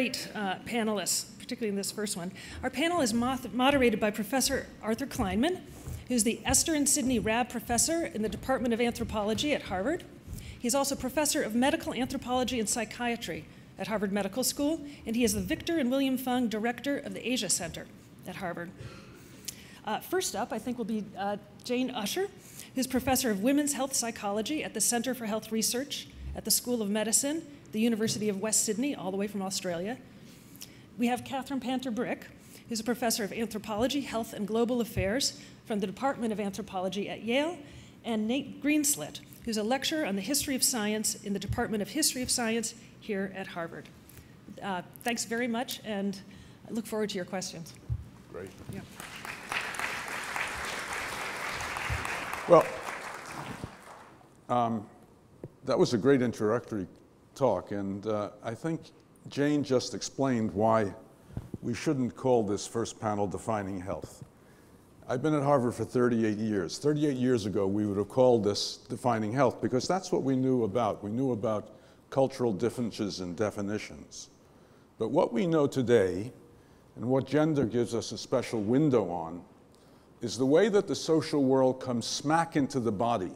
great uh, panelists, particularly in this first one. Our panel is moderated by Professor Arthur Kleinman, who's the Esther and Sidney Rabb Professor in the Department of Anthropology at Harvard. He's also Professor of Medical Anthropology and Psychiatry at Harvard Medical School, and he is the Victor and William Fung Director of the Asia Center at Harvard. Uh, first up, I think, will be uh, Jane Ussher, who's Professor of Women's Health Psychology at the Center for Health Research at the School of Medicine, the University of West Sydney, all the way from Australia. We have Catherine Panter Brick, who's a professor of anthropology, health, and global affairs from the Department of Anthropology at Yale, and Nate Greenslit, who's a lecturer on the history of science in the Department of History of Science here at Harvard. Uh, thanks very much, and I look forward to your questions. Great. Yeah. Well, um, that was a great introductory talk, and uh, I think Jane just explained why we shouldn't call this first panel defining health. I've been at Harvard for 38 years. 38 years ago, we would have called this defining health because that's what we knew about. We knew about cultural differences and definitions. But what we know today, and what gender gives us a special window on, is the way that the social world comes smack into the body,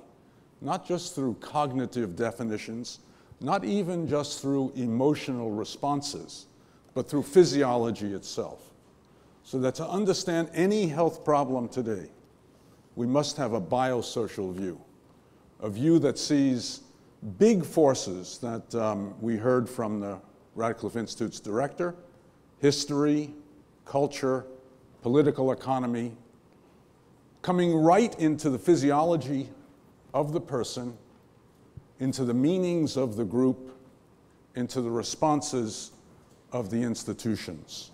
not just through cognitive definitions, not even just through emotional responses, but through physiology itself. So that to understand any health problem today, we must have a biosocial view, a view that sees big forces that um, we heard from the Radcliffe Institute's director, history, culture, political economy, coming right into the physiology of the person, into the meanings of the group, into the responses of the institutions.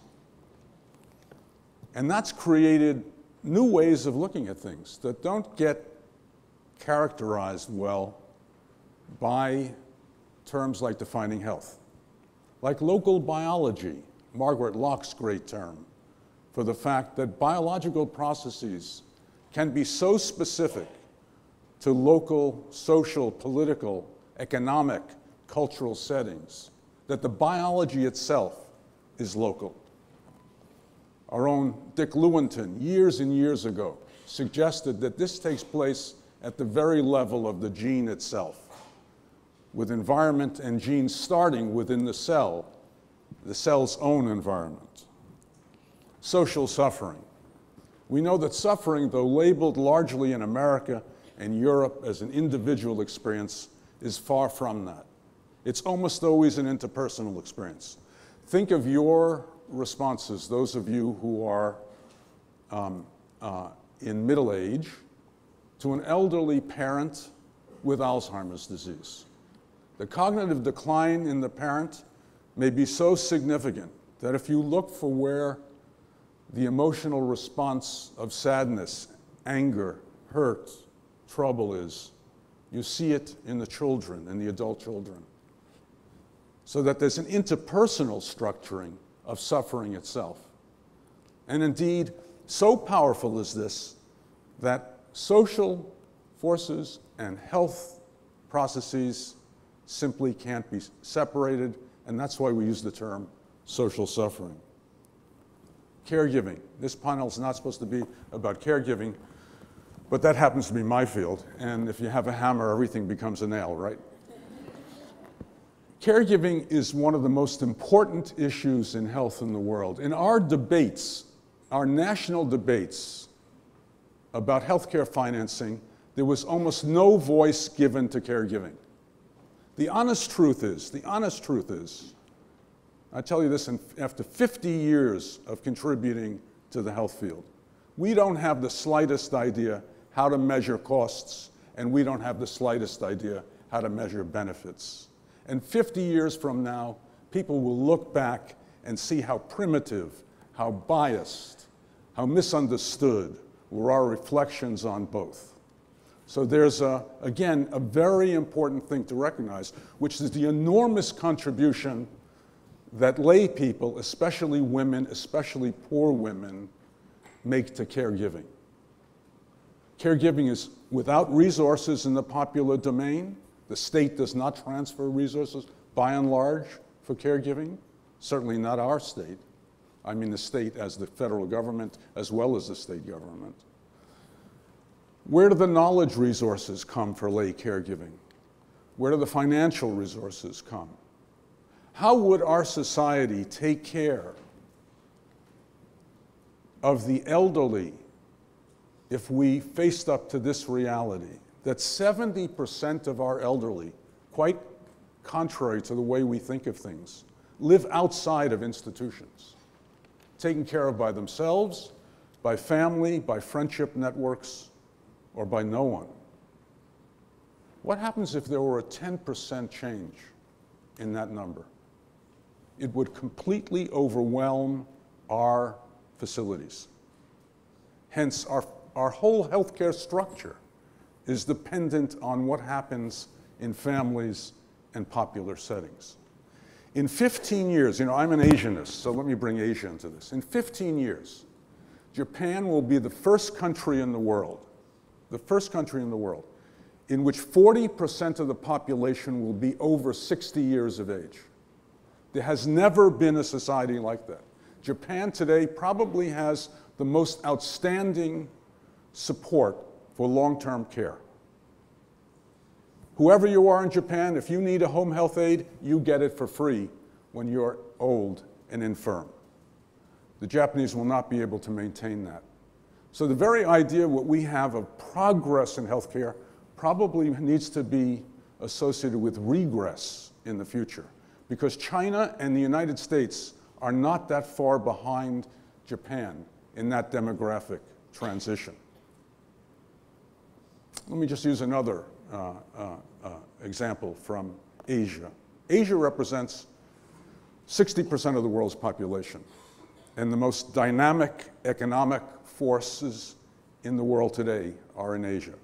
And that's created new ways of looking at things that don't get characterized well by terms like defining health. Like local biology, Margaret Lock's great term, for the fact that biological processes can be so specific to local, social, political, economic, cultural settings that the biology itself is local. Our own Dick Lewontin, years and years ago, suggested that this takes place at the very level of the gene itself, with environment and genes starting within the cell, the cell's own environment. Social suffering. We know that suffering, though labeled largely in America and Europe as an individual experience, is far from that. It's almost always an interpersonal experience. Think of your responses, those of you who are um, uh, in middle age, to an elderly parent with Alzheimer's disease. The cognitive decline in the parent may be so significant that if you look for where the emotional response of sadness, anger, hurt, trouble is. You see it in the children, in the adult children. So that there's an interpersonal structuring of suffering itself. And indeed, so powerful is this that social forces and health processes simply can't be separated, and that's why we use the term social suffering caregiving. This panel is not supposed to be about caregiving, but that happens to be my field. And if you have a hammer, everything becomes a nail, right? Caregiving is one of the most important issues in health in the world. In our debates, our national debates about healthcare financing, there was almost no voice given to caregiving. The honest truth is, the honest truth is, I tell you this in, after 50 years of contributing to the health field. We don't have the slightest idea how to measure costs, and we don't have the slightest idea how to measure benefits. And 50 years from now, people will look back and see how primitive, how biased, how misunderstood were our reflections on both. So there's, a, again, a very important thing to recognize, which is the enormous contribution that lay people, especially women, especially poor women, make to caregiving. Caregiving is without resources in the popular domain. The state does not transfer resources by and large for caregiving. certainly not our state. I mean the state as the federal government as well as the state government. Where do the knowledge resources come for lay caregiving? Where do the financial resources come? How would our society take care of the elderly if we faced up to this reality that 70% of our elderly, quite contrary to the way we think of things, live outside of institutions, taken care of by themselves, by family, by friendship networks, or by no one. What happens if there were a 10% change in that number? It would completely overwhelm our facilities. Hence, our, our whole healthcare structure is dependent on what happens in families and popular settings. In 15 years, you know, I'm an Asianist, so let me bring Asia into this. In 15 years, Japan will be the first country in the world, the first country in the world, in which 40% of the population will be over 60 years of age. There has never been a society like that. Japan today probably has the most outstanding support for long-term care. Whoever you are in Japan, if you need a home health aide, you get it for free when you're old and infirm. The Japanese will not be able to maintain that. So the very idea what we have of progress in healthcare probably needs to be associated with regress in the future because China and the United States are not that far behind Japan in that demographic transition. Let me just use another uh, uh, uh, example from Asia. Asia represents 60% of the world's population, and the most dynamic economic forces in the world today are in Asia.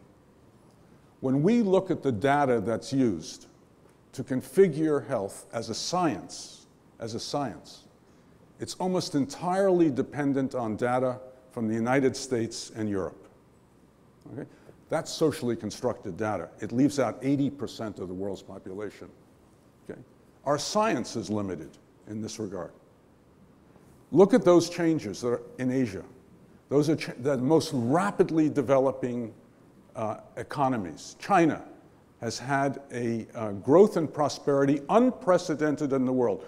When we look at the data that's used to configure health as a science, as a science, it's almost entirely dependent on data from the United States and Europe. Okay? That's socially constructed data. It leaves out 80% of the world's population. Okay? Our science is limited in this regard. Look at those changes that are in Asia. Those are the most rapidly developing uh, economies. China has had a uh, growth and prosperity unprecedented in the world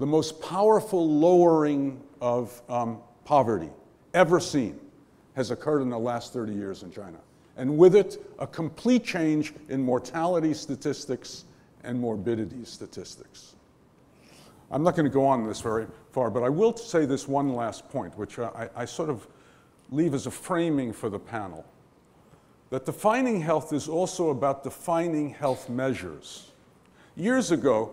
the most powerful lowering of um, poverty ever seen has occurred in the last 30 years in China. And with it, a complete change in mortality statistics and morbidity statistics. I'm not going to go on this very far, but I will say this one last point, which I, I sort of leave as a framing for the panel. That defining health is also about defining health measures. Years ago,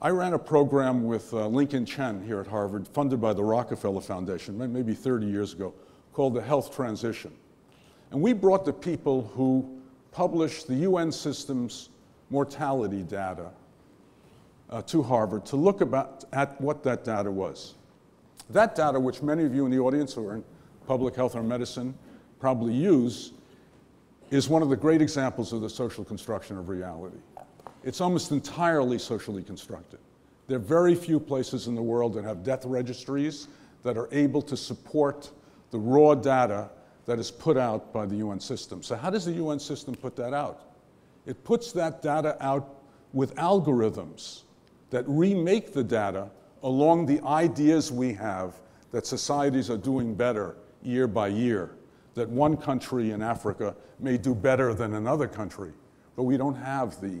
I ran a program with uh, Lincoln Chen here at Harvard, funded by the Rockefeller Foundation, maybe 30 years ago, called the Health Transition. And we brought the people who published the UN system's mortality data uh, to Harvard to look about, at what that data was. That data, which many of you in the audience who are in public health or medicine probably use, is one of the great examples of the social construction of reality. It's almost entirely socially constructed. There are very few places in the world that have death registries that are able to support the raw data that is put out by the UN system. So how does the UN system put that out? It puts that data out with algorithms that remake the data along the ideas we have that societies are doing better year by year, that one country in Africa may do better than another country, but we don't have the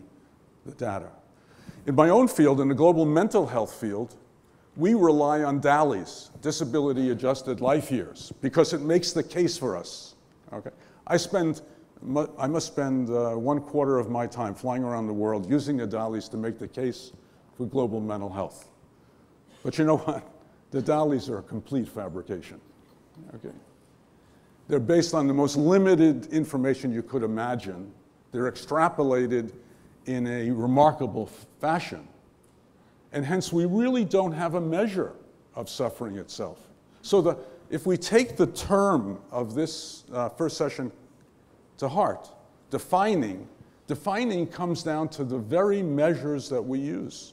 the data. In my own field, in the global mental health field, we rely on DALYs, disability adjusted life years, because it makes the case for us. Okay? I spend, I must spend uh, one quarter of my time flying around the world using the DALYs to make the case for global mental health. But you know what? The DALYs are a complete fabrication. Okay? They're based on the most limited information you could imagine. They're extrapolated in a remarkable fashion. And hence, we really don't have a measure of suffering itself. So, the, if we take the term of this uh, first session to heart, defining, defining comes down to the very measures that we use.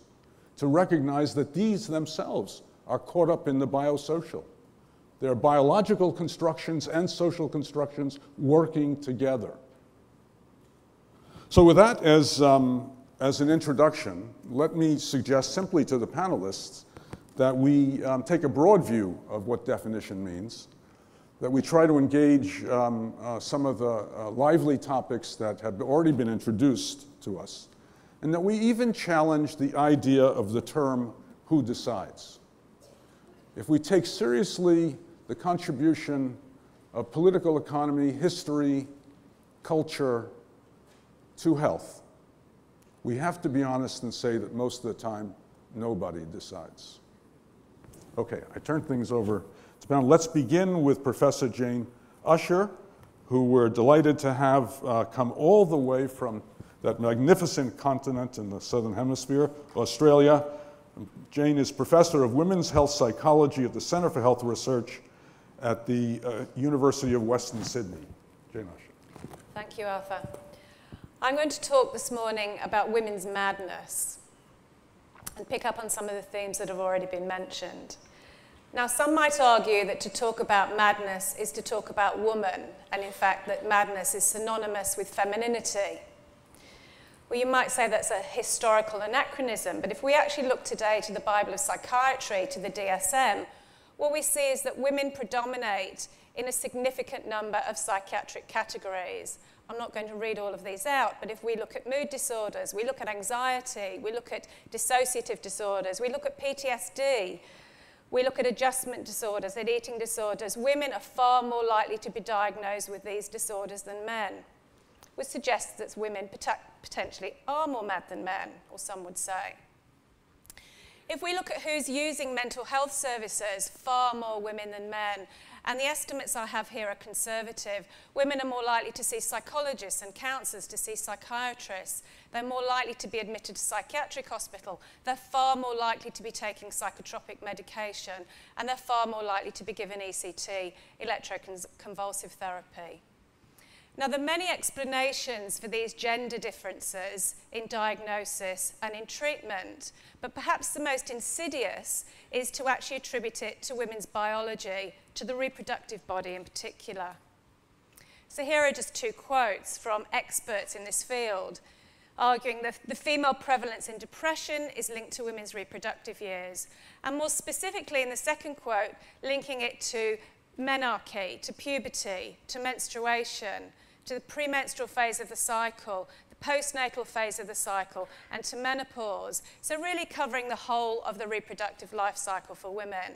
to recognize that these themselves are caught up in the biosocial. They're biological constructions and social constructions working together. So, with that as, um, as an introduction, let me suggest simply to the panelists that we um, take a broad view of what definition means, that we try to engage um, uh, some of the uh, lively topics that have already been introduced to us, and that we even challenge the idea of the term who decides. If we take seriously the contribution of political economy, history, culture to health, we have to be honest and say that most of the time, nobody decides. Okay, I turn things over to. Let's begin with Professor Jane Ussher, who we're delighted to have uh, come all the way from that magnificent continent in the Southern Hemisphere, Australia. Jane is Professor of Women's Health Psychology at the Center for Health Research at the uh, University of Western Sydney. Jane Ussher. Thank you, Arthur. I'm going to talk this morning about women's madness and pick up on some of the themes that have already been mentioned. Now, some might argue that to talk about madness is to talk about woman, and in fact, that madness is synonymous with femininity. Well, you might say that's a historical anachronism, but if we actually look today to the Bible of Psychiatry, to the DSM, what we see is that women predominate in a significant number of psychiatric categories. I'm not going to read all of these out, but if we look at mood disorders, we look at anxiety, we look at dissociative disorders, we look at PTSD, we look at adjustment disorders, at eating disorders, women are far more likely to be diagnosed with these disorders than men, which suggests that women potentially are more mad than men, or some would say. If we look at who's using mental health services, far more women than men. And the estimates I have here are conservative. Women are more likely to see psychologists and counsellors, to see psychiatrists. They're more likely to be admitted to psychiatric hospital. They're far more likely to be taking psychotropic medication. And they're far more likely to be given ECT, electroconvulsive therapy. Now, there are many explanations for these gender differences in diagnosis and in treatment, but perhaps the most insidious is to actually attribute it to women's biology, to the reproductive body in particular. So here are just two quotes from experts in this field, arguing that the female prevalence in depression is linked to women's reproductive years, and more specifically in the second quote, linking it to menarche, to puberty, to menstruation, to the premenstrual phase of the cycle, the postnatal phase of the cycle, and to menopause. So, really covering the whole of the reproductive life cycle for women.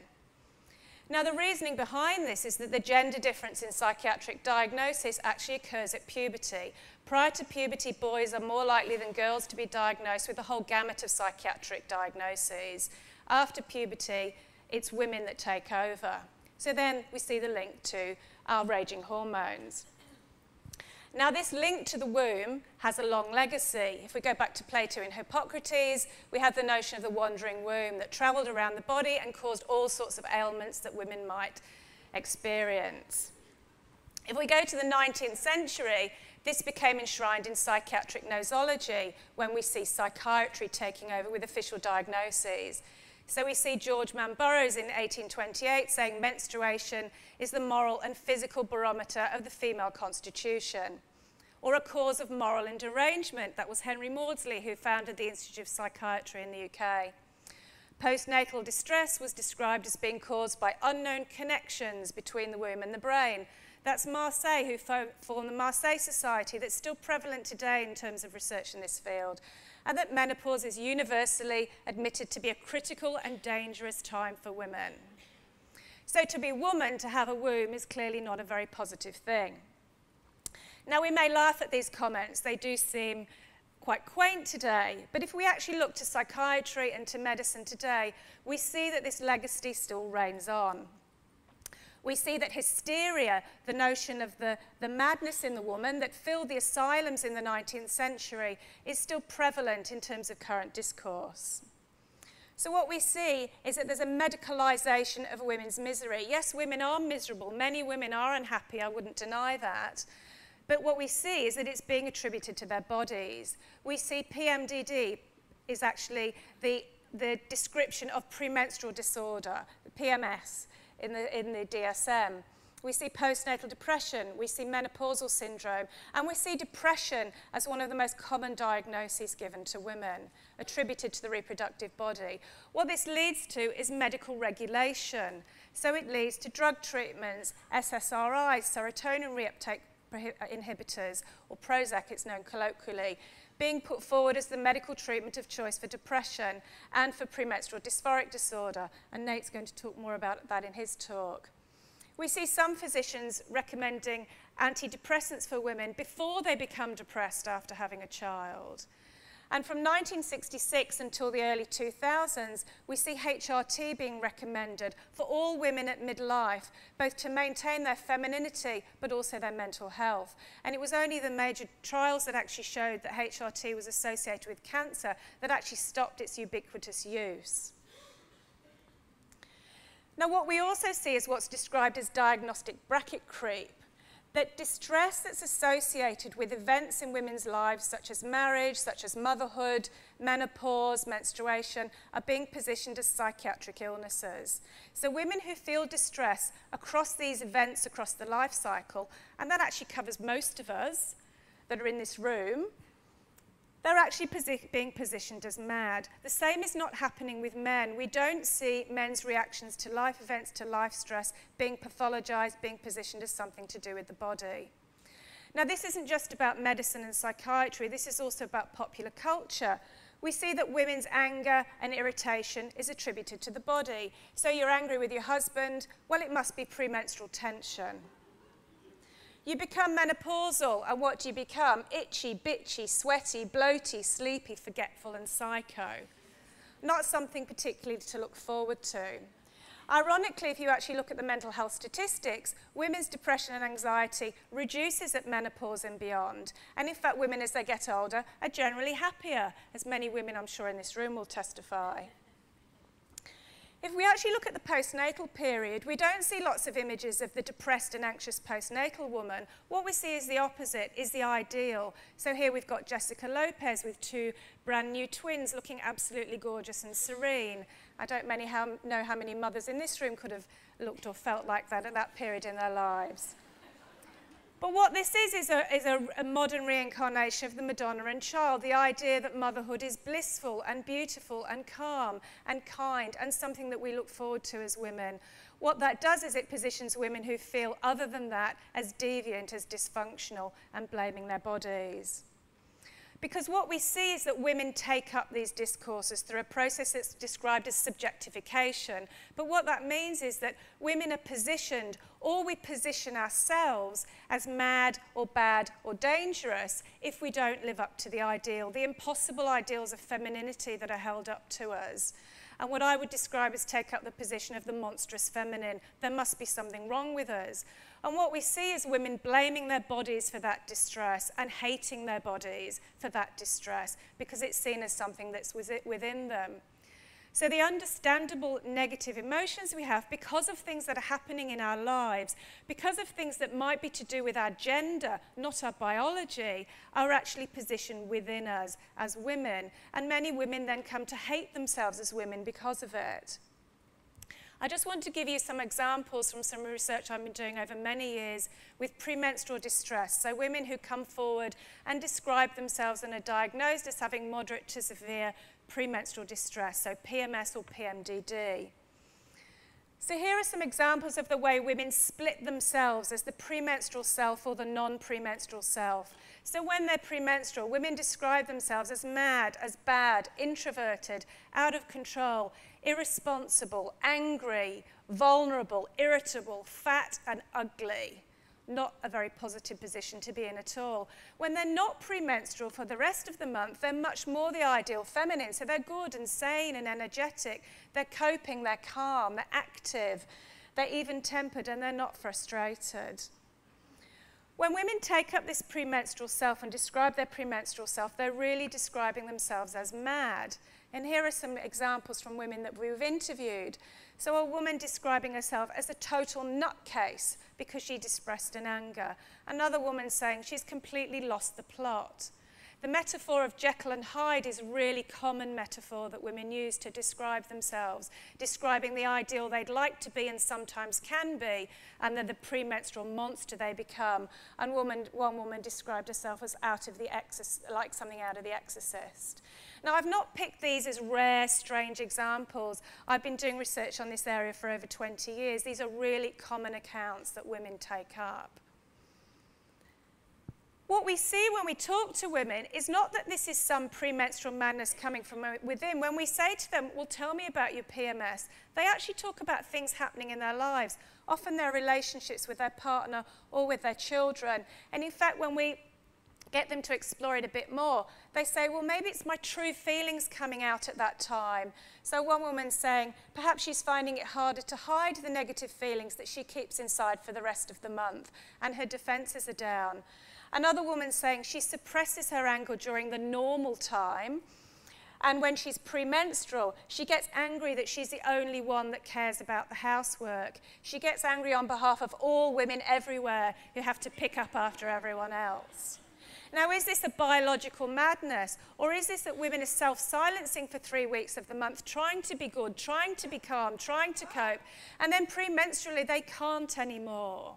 Now, the reasoning behind this is that the gender difference in psychiatric diagnosis actually occurs at puberty. Prior to puberty, boys are more likely than girls to be diagnosed with a whole gamut of psychiatric diagnoses. After puberty, it's women that take over. So then we see the link to our raging hormones. Now, this link to the womb has a long legacy. If we go back to Plato and Hippocrates, we have the notion of the wandering womb that traveled around the body and caused all sorts of ailments that women might experience. If we go to the 19th century, this became enshrined in psychiatric nosology when we see psychiatry taking over with official diagnoses. So we see George Man Burrows in 1828 saying menstruation is the moral and physical barometer of the female constitution or a cause of moral derangement. That was Henry Maudsley, who founded the Institute of Psychiatry in the UK. Postnatal distress was described as being caused by unknown connections between the womb and the brain. That's Marcé, who formed the Marcé Society, that's still prevalent today in terms of research in this field, and that menopause is universally admitted to be a critical and dangerous time for women. So to be a woman, to have a womb, is clearly not a very positive thing. Now, we may laugh at these comments, they do seem quite quaint today, but if we actually look to psychiatry and to medicine today, we see that this legacy still reigns on. We see that hysteria, the notion of the, the madness in the woman that filled the asylums in the 19th century, is still prevalent in terms of current discourse. So what we see is that there's a medicalisation of women's misery. Yes, women are miserable. Many women are unhappy. I wouldn't deny that. But what we see is that it's being attributed to their bodies. We see PMDD is actually the the description of premenstrual disorder, PMS, in the, in the DSM. We see postnatal depression, we see menopausal syndrome, and we see depression as one of the most common diagnoses given to women, attributed to the reproductive body. What this leads to is medical regulation. So it leads to drug treatments, SSRIs, serotonin reuptake Uh, inhibitors, or Prozac it's known colloquially, being put forward as the medical treatment of choice for depression and for premenstrual dysphoric disorder, and Nate's going to talk more about that in his talk. We see some physicians recommending antidepressants for women before they become depressed after having a child. And from 1966 until the early 2000s, we see HRT being recommended for all women at midlife, both to maintain their femininity but also their mental health. And it was only the major trials that actually showed that HRT was associated with cancer that actually stopped its ubiquitous use. Now, what we also see is what's described as diagnostic bracket creep, that distress that's associated with events in women's lives, such as marriage, such as motherhood, menopause, menstruation, are being positioned as psychiatric illnesses. So women who feel distress across these events, across the life cycle, and that actually covers most of us that are in this room, they're actually posi being positioned as mad. The same is not happening with men. We don't see men's reactions to life events, to life stress, being pathologized, being positioned as something to do with the body. Now, this isn't just about medicine and psychiatry, this is also about popular culture. We see that women's anger and irritation is attributed to the body. So you're angry with your husband, well, it must be premenstrual tension. You become menopausal, and what do you become? Itchy, bitchy, sweaty, bloaty, sleepy, forgetful, and psycho. Not something particularly to look forward to. Ironically, if you actually look at the mental health statistics, women's depression and anxiety reduces at menopause and beyond. And in fact, women as they get older are generally happier, as many women I'm sure in this room will testify. If we actually look at the postnatal period, we don't see lots of images of the depressed and anxious postnatal woman. What we see is the opposite, is the ideal. So here we've got Jessica Lopez with two brand new twins looking absolutely gorgeous and serene. I don't many how, know how many mothers in this room could have looked or felt like that at that period in their lives. But what this is is, a, is a, a, modern reincarnation of the Madonna and Child, the idea that motherhood is blissful and beautiful and calm and kind and something that we look forward to as women. What that does is it positions women who feel other than that as deviant, as dysfunctional, and blaming their bodies. Because what we see is that women take up these discourses through a process that's described as subjectification. But what that means is that women are positioned, or we position ourselves as mad or bad or dangerous if we don't live up to the ideal, the impossible ideals of femininity that are held up to us. And what I would describe as take up the position of the monstrous feminine. There must be something wrong with us. And what we see is women blaming their bodies for that distress and hating their bodies for that distress because it's seen as something that's within them. So the understandable negative emotions we have because of things that are happening in our lives, because of things that might be to do with our gender, not our biology, are actually positioned within us as women. And many women then come to hate themselves as women because of it. I just want to give you some examples from some research I've been doing over many years with premenstrual distress. So women who come forward and describe themselves and are diagnosed as having moderate to severe premenstrual distress, so PMS or PMDD. So here are some examples of the way women split themselves as the premenstrual self or the non-premenstrual self. So when they're premenstrual, women describe themselves as mad, as bad, introverted, out of control, irresponsible, angry, vulnerable, irritable, fat and ugly not a very positive position to be in at all. When they're not premenstrual for the rest of the month, they're much more the ideal feminine. So they're good and sane and energetic. They're coping, they're calm, they're active, they're even tempered, and they're not frustrated. When women take up this premenstrual self and describe their premenstrual self, they're really describing themselves as mad. And here are some examples from women that we've interviewed. So a woman describing herself as a total nutcase because she distressed an anger. Another woman saying she's completely lost the plot. The metaphor of Jekyll and Hyde is a really common metaphor that women use to describe themselves, describing the ideal they'd like to be and sometimes can be, and then the premenstrual monster they become. And woman, one woman described herself as out of the exorcist, like something out of the exorcist. Now, I've not picked these as rare, strange examples. I've been doing research on this area for over 20 years. These are really common accounts that women take up what we see when we talk to women is not that this is some premenstrual madness coming from within. When we say to them, Well, tell me about your PMS, they actually talk about things happening in their lives, often their relationships with their partner or with their children. And in fact, when we get them to explore it a bit more, they say, Well, maybe it's my true feelings coming out at that time. So one woman's saying, Perhaps she's finding it harder to hide the negative feelings that she keeps inside for the rest of the month, and her defenses are down. Another woman saying she suppresses her anger during the normal time. And when she's premenstrual, she gets angry that she's the only one that cares about the housework. She gets angry on behalf of all women everywhere who have to pick up after everyone else. Now, is this a biological madness? Or is this that women are self silencing for three weeks of the month, trying to be good, trying to be calm, trying to cope, and then premenstrually they can't anymore?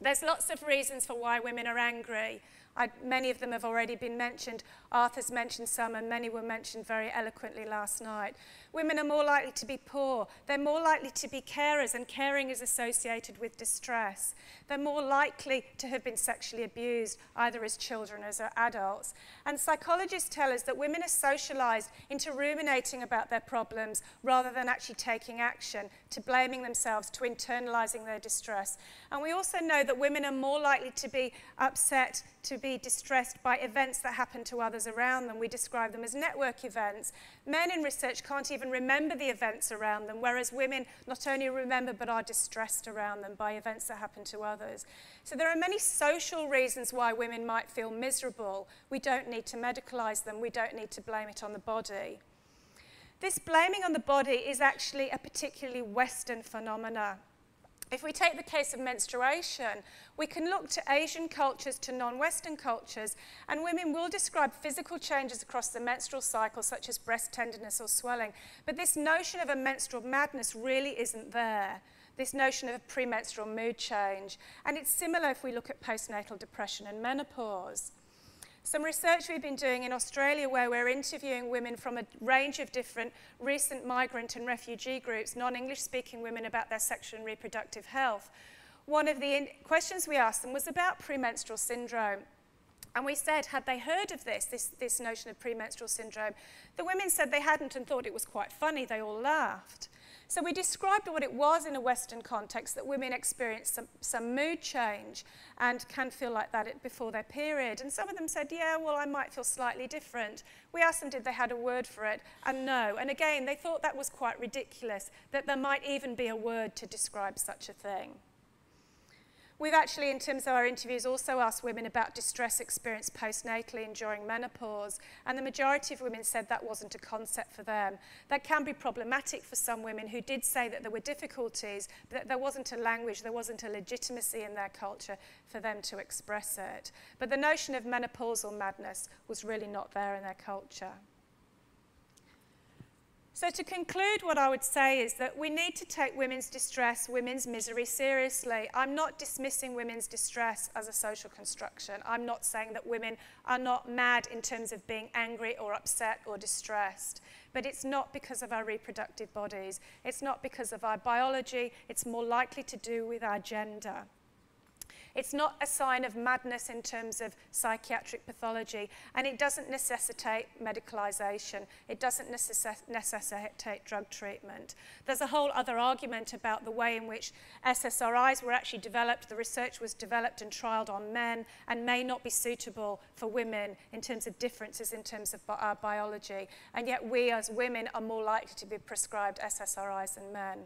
There's lots of reasons for why women are angry. I, many of them have already been mentioned. Arthur's mentioned some, and many were mentioned very eloquently last night. Women are more likely to be poor. They're more likely to be carers, and caring is associated with distress. They're more likely to have been sexually abused, either as children or as adults. And psychologists tell us that women are socialized into ruminating about their problems rather than actually taking action, to blaming themselves, to internalizing their distress. And we also know that women are more likely to be upset, to be distressed by events that happen to others around them. We describe them as network events. Men in research can't even even remember the events around them, whereas women not only remember but are distressed around them by events that happen to others. So there are many social reasons why women might feel miserable. We don't need to medicalize them. We don't need to blame it on the body. This blaming on the body is actually a particularly Western phenomena. If we take the case of menstruation, we can look to Asian cultures, to non Western cultures, and women will describe physical changes across the menstrual cycle, such as breast tenderness or swelling. But this notion of a menstrual madness really isn't there. This notion of a premenstrual mood change. And it's similar if we look at postnatal depression and menopause. Some research we've been doing in Australia where we're interviewing women from a range of different recent migrant and refugee groups, non-English speaking women about their sexual and reproductive health. One of the questions we asked them was about premenstrual syndrome. And we said, had they heard of this, this, this notion of premenstrual syndrome? The women said they hadn't and thought it was quite funny. They all laughed. So we described what it was in a Western context that women experience some, some mood change and can feel like that before their period. And some of them said, yeah, well, I might feel slightly different. We asked them, did they had a word for it? And no. And again, they thought that was quite ridiculous, that there might even be a word to describe such a thing. We've actually, in terms of our interviews, also asked women about distress experienced postnatally and during menopause, and the majority of women said that wasn't a concept for them. That can be problematic for some women who did say that there were difficulties, but that there wasn't a language, there wasn't a legitimacy in their culture for them to express it. But the notion of menopausal madness was really not there in their culture. So, to conclude, what I would say is that we need to take women's distress, women's misery seriously. I'm not dismissing women's distress as a social construction. I'm not saying that women are not mad in terms of being angry or upset or distressed. But it's not because of our reproductive bodies, it's not because of our biology, it's more likely to do with our gender. It's not a sign of madness in terms of psychiatric pathology, and it doesn't necessitate medicalisation. It doesn't necess necessitate drug treatment. There's a whole other argument about the way in which SSRIs were actually developed, the research was developed and trialled on men, and may not be suitable for women in terms of differences in terms of bi our biology. And yet we as women are more likely to be prescribed SSRIs than men.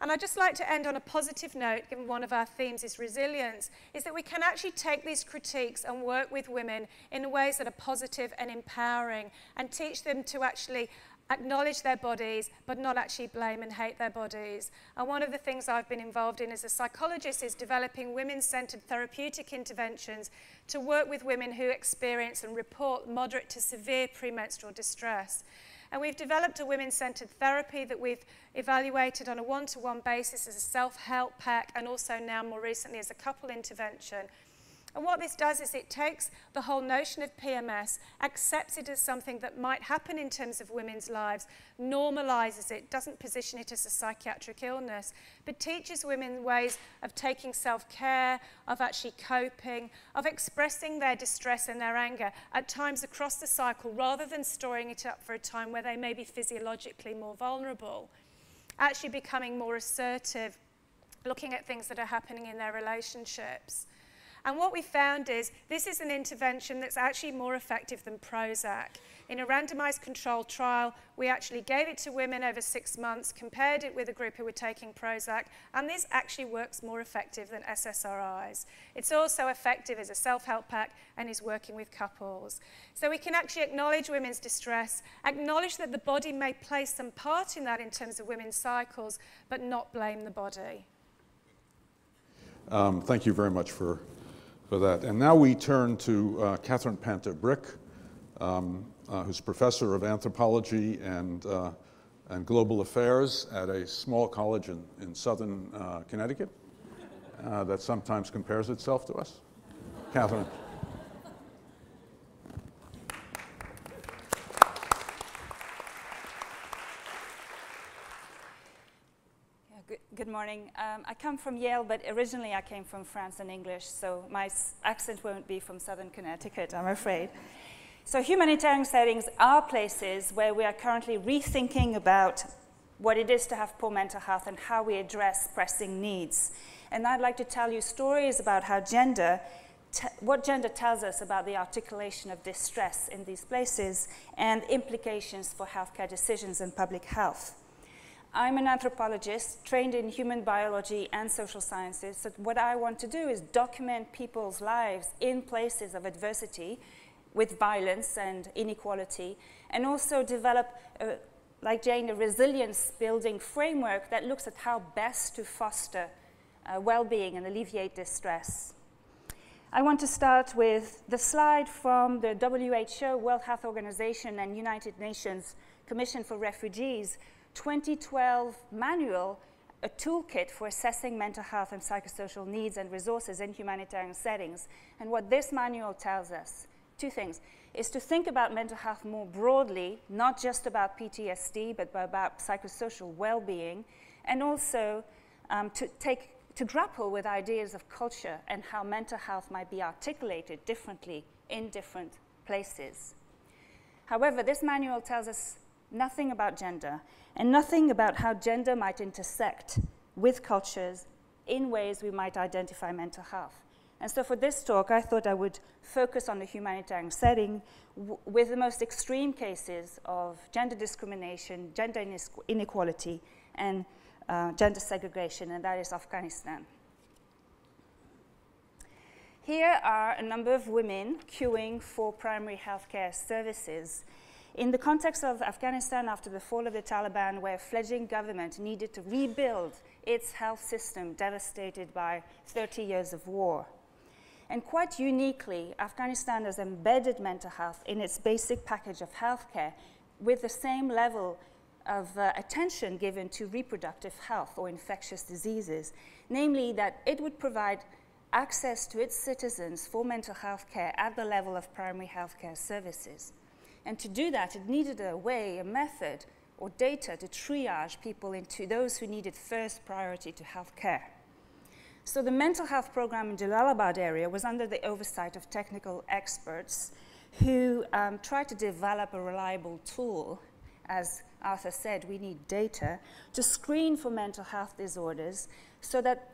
And I'd just like to end on a positive note, given one of our themes is resilience, is that we can actually take these critiques and work with women in ways that are positive and empowering and teach them to actually acknowledge their bodies, but not actually blame and hate their bodies. And one of the things I've been involved in as a psychologist is developing women-centered therapeutic interventions to work with women who experience and report moderate to severe premenstrual distress. And we've developed a women-centred therapy that we've evaluated on a one-to-one -one basis as a self-help pack and also now more recently as a couple intervention and what this does is it takes the whole notion of PMS, accepts it as something that might happen in terms of women's lives, normalizes it, doesn't position it as a psychiatric illness, but teaches women ways of taking self-care, of actually coping, of expressing their distress and their anger at times across the cycle rather than storing it up for a time where they may be physiologically more vulnerable. Actually becoming more assertive, looking at things that are happening in their relationships. And what we found is this is an intervention that's actually more effective than Prozac. In a randomized controlled trial, we actually gave it to women over six months, compared it with a group who were taking Prozac, and this actually works more effective than SSRIs. It's also effective as a self-help pack and is working with couples. So we can actually acknowledge women's distress, acknowledge that the body may play some part in that in terms of women's cycles, but not blame the body. Um, thank you very much for for that. And now we turn to uh, Catherine Panter Brick, um, uh, who's professor of anthropology and, uh, and global affairs at a small college in, in southern uh, Connecticut uh, that sometimes compares itself to us. Catherine. Good morning. Um, I come from Yale, but originally I came from France and English, so my accent won't be from southern Connecticut, I'm afraid. So humanitarian settings are places where we are currently rethinking about what it is to have poor mental health and how we address pressing needs. And I'd like to tell you stories about how gender, what gender tells us about the articulation of distress in these places and implications for healthcare decisions and public health. I'm an anthropologist trained in human biology and social sciences. So what I want to do is document people's lives in places of adversity with violence and inequality, and also develop, a, like Jane, a resilience building framework that looks at how best to foster uh, well-being and alleviate distress. I want to start with the slide from the WHO, World Health Organization, and United Nations Commission for Refugees, 2012 manual, a toolkit for assessing mental health and psychosocial needs and resources in humanitarian settings. And what this manual tells us, two things, is to think about mental health more broadly, not just about PTSD, but about psychosocial well-being, and also um, to take to grapple with ideas of culture and how mental health might be articulated differently in different places. However, this manual tells us nothing about gender, and nothing about how gender might intersect with cultures in ways we might identify mental health. And so for this talk, I thought I would focus on the humanitarian setting with the most extreme cases of gender discrimination, gender inequality, and uh, gender segregation, and that is Afghanistan. Here are a number of women queuing for primary healthcare services in the context of Afghanistan after the fall of the Taliban, where a fledgling government needed to rebuild its health system devastated by 30 years of war. And quite uniquely, Afghanistan has embedded mental health in its basic package of healthcare with the same level of uh, attention given to reproductive health or infectious diseases, namely that it would provide access to its citizens for mental health care at the level of primary healthcare services. And to do that, it needed a way, a method, or data to triage people into those who needed first priority to health care. So the mental health program in Jalalabad area was under the oversight of technical experts who um, tried to develop a reliable tool. As Arthur said, we need data to screen for mental health disorders so that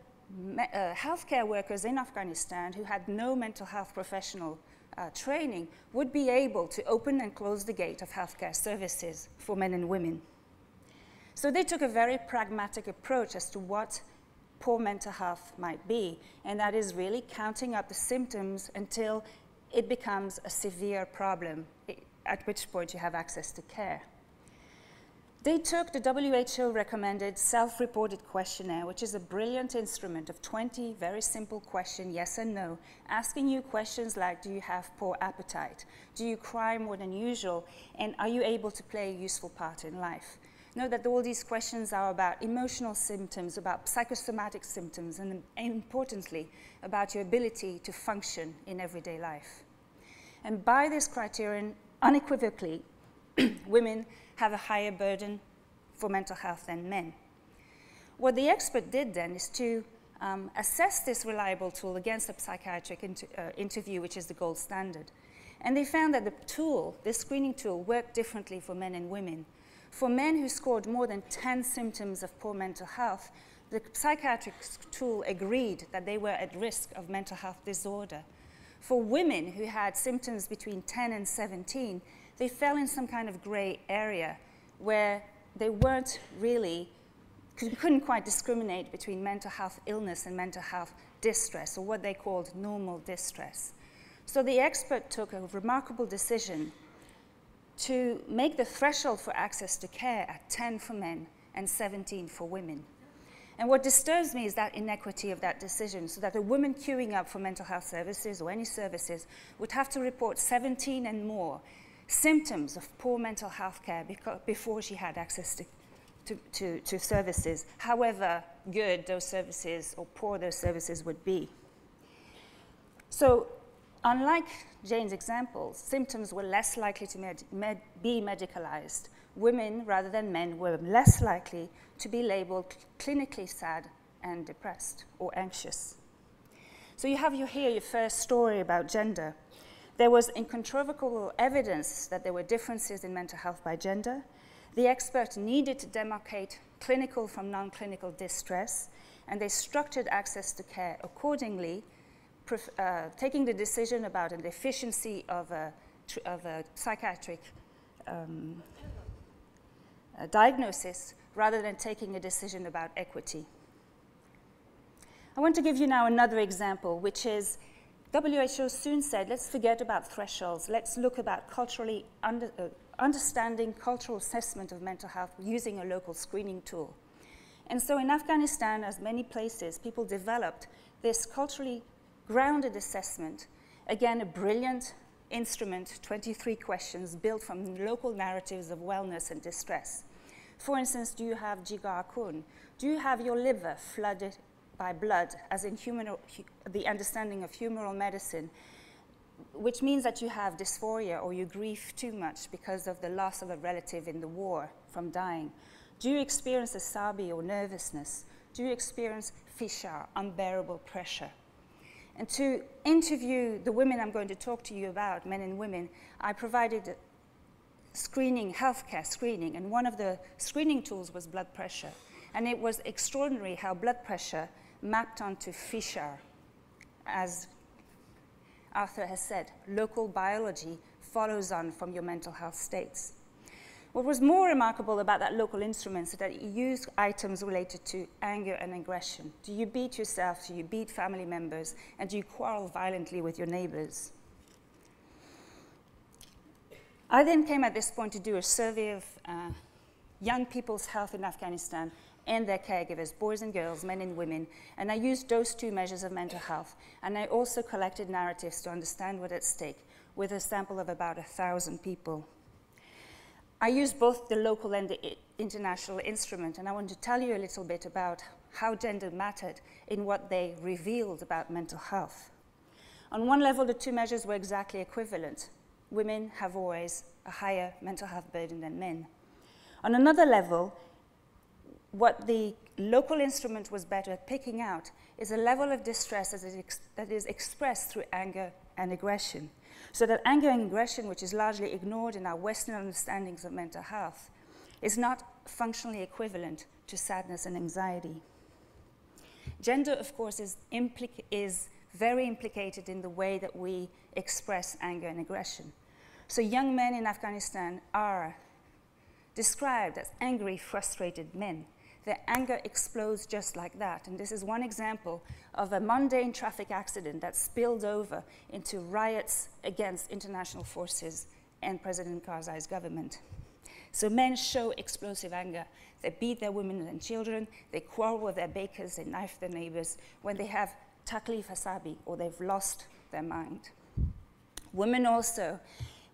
uh, healthcare workers in Afghanistan who had no mental health professional uh, training would be able to open and close the gate of healthcare services for men and women. So they took a very pragmatic approach as to what poor mental health might be, and that is really counting up the symptoms until it becomes a severe problem, at which point you have access to care. They took the WHO recommended self reported questionnaire, which is a brilliant instrument of 20 very simple questions, yes and no, asking you questions like Do you have poor appetite? Do you cry more than usual? And are you able to play a useful part in life? Know that all these questions are about emotional symptoms, about psychosomatic symptoms, and, and importantly, about your ability to function in everyday life. And by this criterion, unequivocally, women have a higher burden for mental health than men. What the expert did then is to um, assess this reliable tool against a psychiatric inter uh, interview, which is the gold standard. And they found that the tool, this screening tool, worked differently for men and women. For men who scored more than 10 symptoms of poor mental health, the psychiatric tool agreed that they were at risk of mental health disorder. For women who had symptoms between 10 and 17, they fell in some kind of gray area where they weren't really, couldn't quite discriminate between mental health illness and mental health distress, or what they called normal distress. So the expert took a remarkable decision to make the threshold for access to care at 10 for men and 17 for women. And what disturbs me is that inequity of that decision, so that a woman queuing up for mental health services or any services would have to report 17 and more symptoms of poor mental health care before she had access to, to, to, to services, however good those services or poor those services would be. So, unlike Jane's example, symptoms were less likely to med med be medicalized. Women, rather than men, were less likely to be labeled clinically sad and depressed or anxious. So you have here your first story about gender. There was incontrovertible evidence that there were differences in mental health by gender. The expert needed to demarcate clinical from non clinical distress, and they structured access to care accordingly, uh, taking the decision about an efficiency of a, of a psychiatric um, a diagnosis rather than taking a decision about equity. I want to give you now another example, which is WHO soon said, let's forget about thresholds. Let's look about culturally under, uh, understanding cultural assessment of mental health using a local screening tool. And so in Afghanistan, as many places, people developed this culturally grounded assessment. Again, a brilliant instrument, 23 questions built from local narratives of wellness and distress. For instance, do you have jigar khun? Do you have your liver flooded by blood, as in human, the understanding of humoral medicine, which means that you have dysphoria or you grieve too much because of the loss of a relative in the war from dying? Do you experience asabi or nervousness? Do you experience fishar, unbearable pressure? And to interview the women I'm going to talk to you about, men and women, I provided screening, healthcare screening, and one of the screening tools was blood pressure. And it was extraordinary how blood pressure mapped onto fishar. As Arthur has said, local biology follows on from your mental health states. What was more remarkable about that local instrument is that it used items related to anger and aggression. Do you beat yourself? Do you beat family members? And do you quarrel violently with your neighbors? I then came at this point to do a survey of uh, young people's health in Afghanistan and their caregivers, boys and girls, men and women. And I used those two measures of mental health. And I also collected narratives to understand what's at stake with a sample of about a thousand people. I used both the local and the international instrument, and I want to tell you a little bit about how gender mattered in what they revealed about mental health. On one level, the two measures were exactly equivalent. Women have always a higher mental health burden than men. On another level, what the local instrument was better at picking out is a level of distress that is, that is expressed through anger and aggression. So that anger and aggression, which is largely ignored in our Western understandings of mental health, is not functionally equivalent to sadness and anxiety. Gender, of course, is, is very implicated in the way that we express anger and aggression. So young men in Afghanistan are described as angry, frustrated men their anger explodes just like that. And this is one example of a mundane traffic accident that spilled over into riots against international forces and President Karzai's government. So men show explosive anger. They beat their women and children, they quarrel with their bakers, they knife their neighbors when they have taklif asabi or they've lost their mind. Women also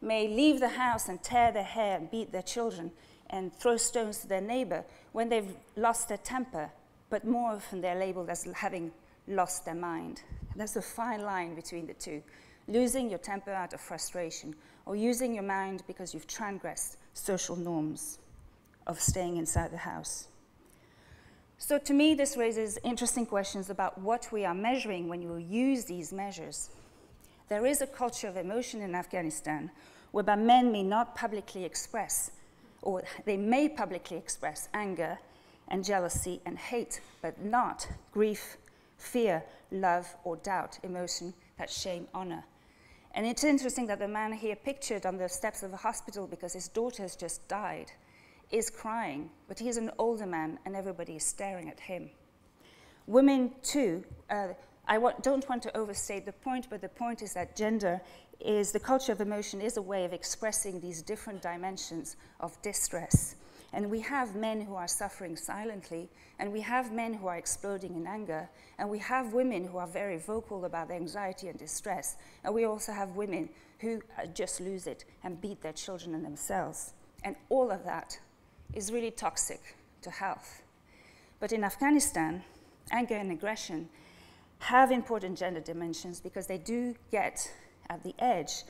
may leave the house and tear their hair and beat their children and throw stones to their neighbor when they've lost their temper, but more often they're labeled as having lost their mind. There's a fine line between the two losing your temper out of frustration, or using your mind because you've transgressed social norms of staying inside the house. So, to me, this raises interesting questions about what we are measuring when you use these measures. There is a culture of emotion in Afghanistan whereby men may not publicly express, or they may publicly express anger and jealousy and hate, but not grief, fear, love, or doubt, emotion that shame, honor. And it's interesting that the man here pictured on the steps of a hospital because his daughter has just died is crying, but he's an older man and everybody is staring at him. Women, too, uh, I don't want to overstate the point, but the point is that gender is the culture of emotion is a way of expressing these different dimensions of distress. And we have men who are suffering silently, and we have men who are exploding in anger, and we have women who are very vocal about their anxiety and distress, and we also have women who uh, just lose it and beat their children and themselves. And all of that is really toxic to health. But in Afghanistan, anger and aggression have important gender dimensions because they do get at the edge.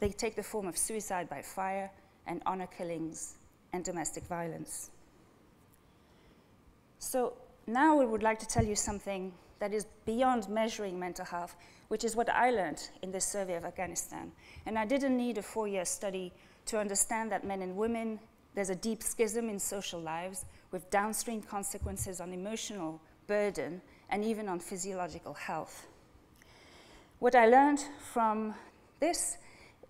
They take the form of suicide by fire and honor killings and domestic violence. So now we would like to tell you something that is beyond measuring mental health, which is what I learned in this survey of Afghanistan. And I didn't need a four year study to understand that men and women, there's a deep schism in social lives with downstream consequences on emotional burden and even on physiological health. What I learned from this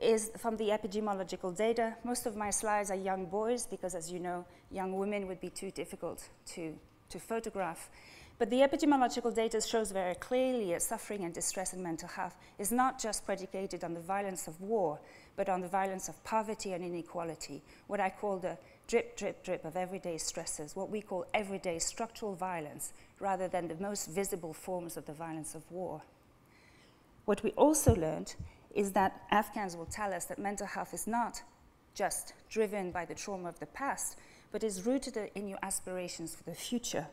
is from the epidemiological data. Most of my slides are young boys because, as you know, young women would be too difficult to, to photograph. But the epidemiological data shows very clearly that suffering and distress and mental health is not just predicated on the violence of war, but on the violence of poverty and inequality, what I call the drip, drip, drip of everyday stresses, what we call everyday structural violence, rather than the most visible forms of the violence of war. What we also learned is that Afghans will tell us that mental health is not just driven by the trauma of the past, but is rooted in your aspirations for the future.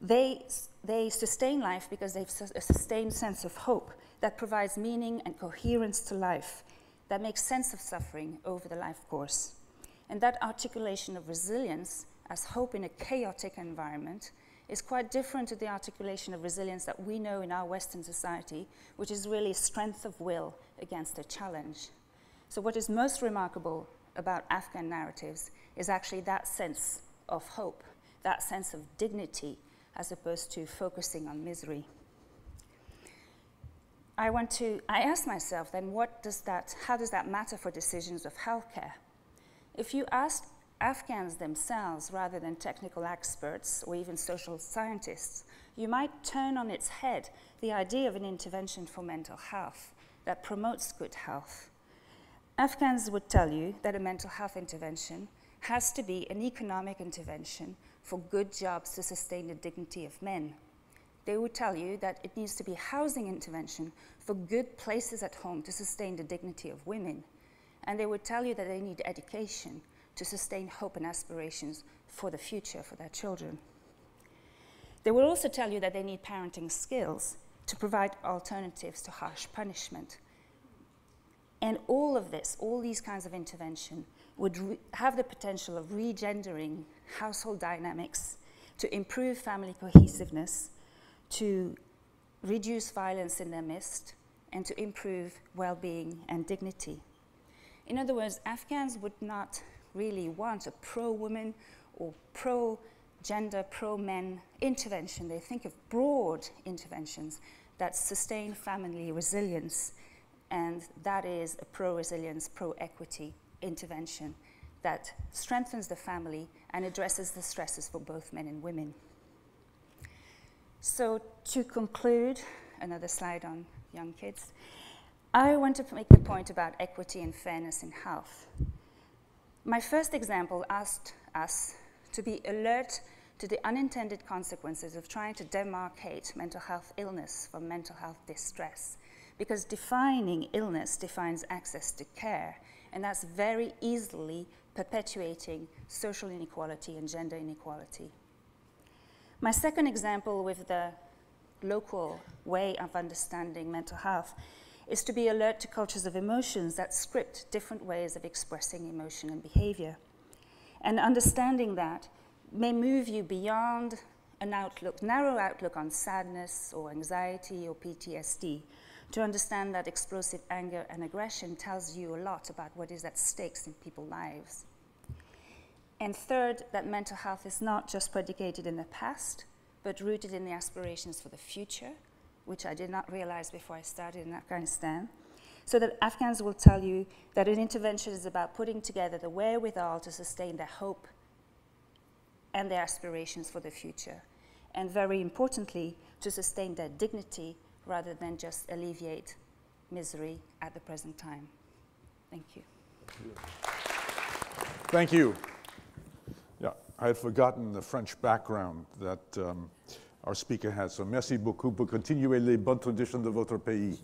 They, they sustain life because they've a sustained sense of hope that provides meaning and coherence to life, that makes sense of suffering over the life course. And that articulation of resilience as hope in a chaotic environment is quite different to the articulation of resilience that we know in our Western society, which is really strength of will against a challenge. So, what is most remarkable about Afghan narratives is actually that sense of hope, that sense of dignity, as opposed to focusing on misery. I want to, I ask myself then, what does that, how does that matter for decisions of healthcare? If you ask Afghans themselves rather than technical experts or even social scientists, you might turn on its head the idea of an intervention for mental health that promotes good health. Afghans would tell you that a mental health intervention has to be an economic intervention for good jobs to sustain the dignity of men. They would tell you that it needs to be housing intervention for good places at home to sustain the dignity of women. And they would tell you that they need education to sustain hope and aspirations for the future for their children. They will also tell you that they need parenting skills to provide alternatives to harsh punishment. And all of this, all these kinds of intervention, would have the potential of regendering household dynamics, to improve family cohesiveness, to reduce violence in their midst, and to improve well being and dignity. In other words, Afghans would not really want a pro woman or pro gender, pro men intervention. They think of broad interventions that sustain family resilience, and that is a pro resilience, pro equity intervention that strengthens the family and addresses the stresses for both men and women. So, to conclude, another slide on young kids, I want to make the point about equity and fairness in health My first example asked us to be alert to the unintended consequences of trying to demarcate mental health illness from mental health distress. Because defining illness defines access to care, and that's very easily perpetuating social inequality and gender inequality. My second example with the local way of understanding mental health is to be alert to cultures of emotions that script different ways of expressing emotion and behavior. And understanding that may move you beyond an outlook, narrow outlook on sadness or anxiety or PTSD, to understand that explosive anger and aggression tells you a lot about what is at stake in people's lives. And third, that mental health is not just predicated in the past, but rooted in the aspirations for the future, which I did not realize before I started in Afghanistan. So that Afghans will tell you that an intervention is about putting together the wherewithal to sustain their hope and their aspirations for the future. And very importantly, to sustain their dignity rather than just alleviate misery at the present time. Thank you. Thank you. Yeah, I had forgotten the French background that um, our speaker has. So merci beaucoup pour continuer les bonnes traditions de votre pays.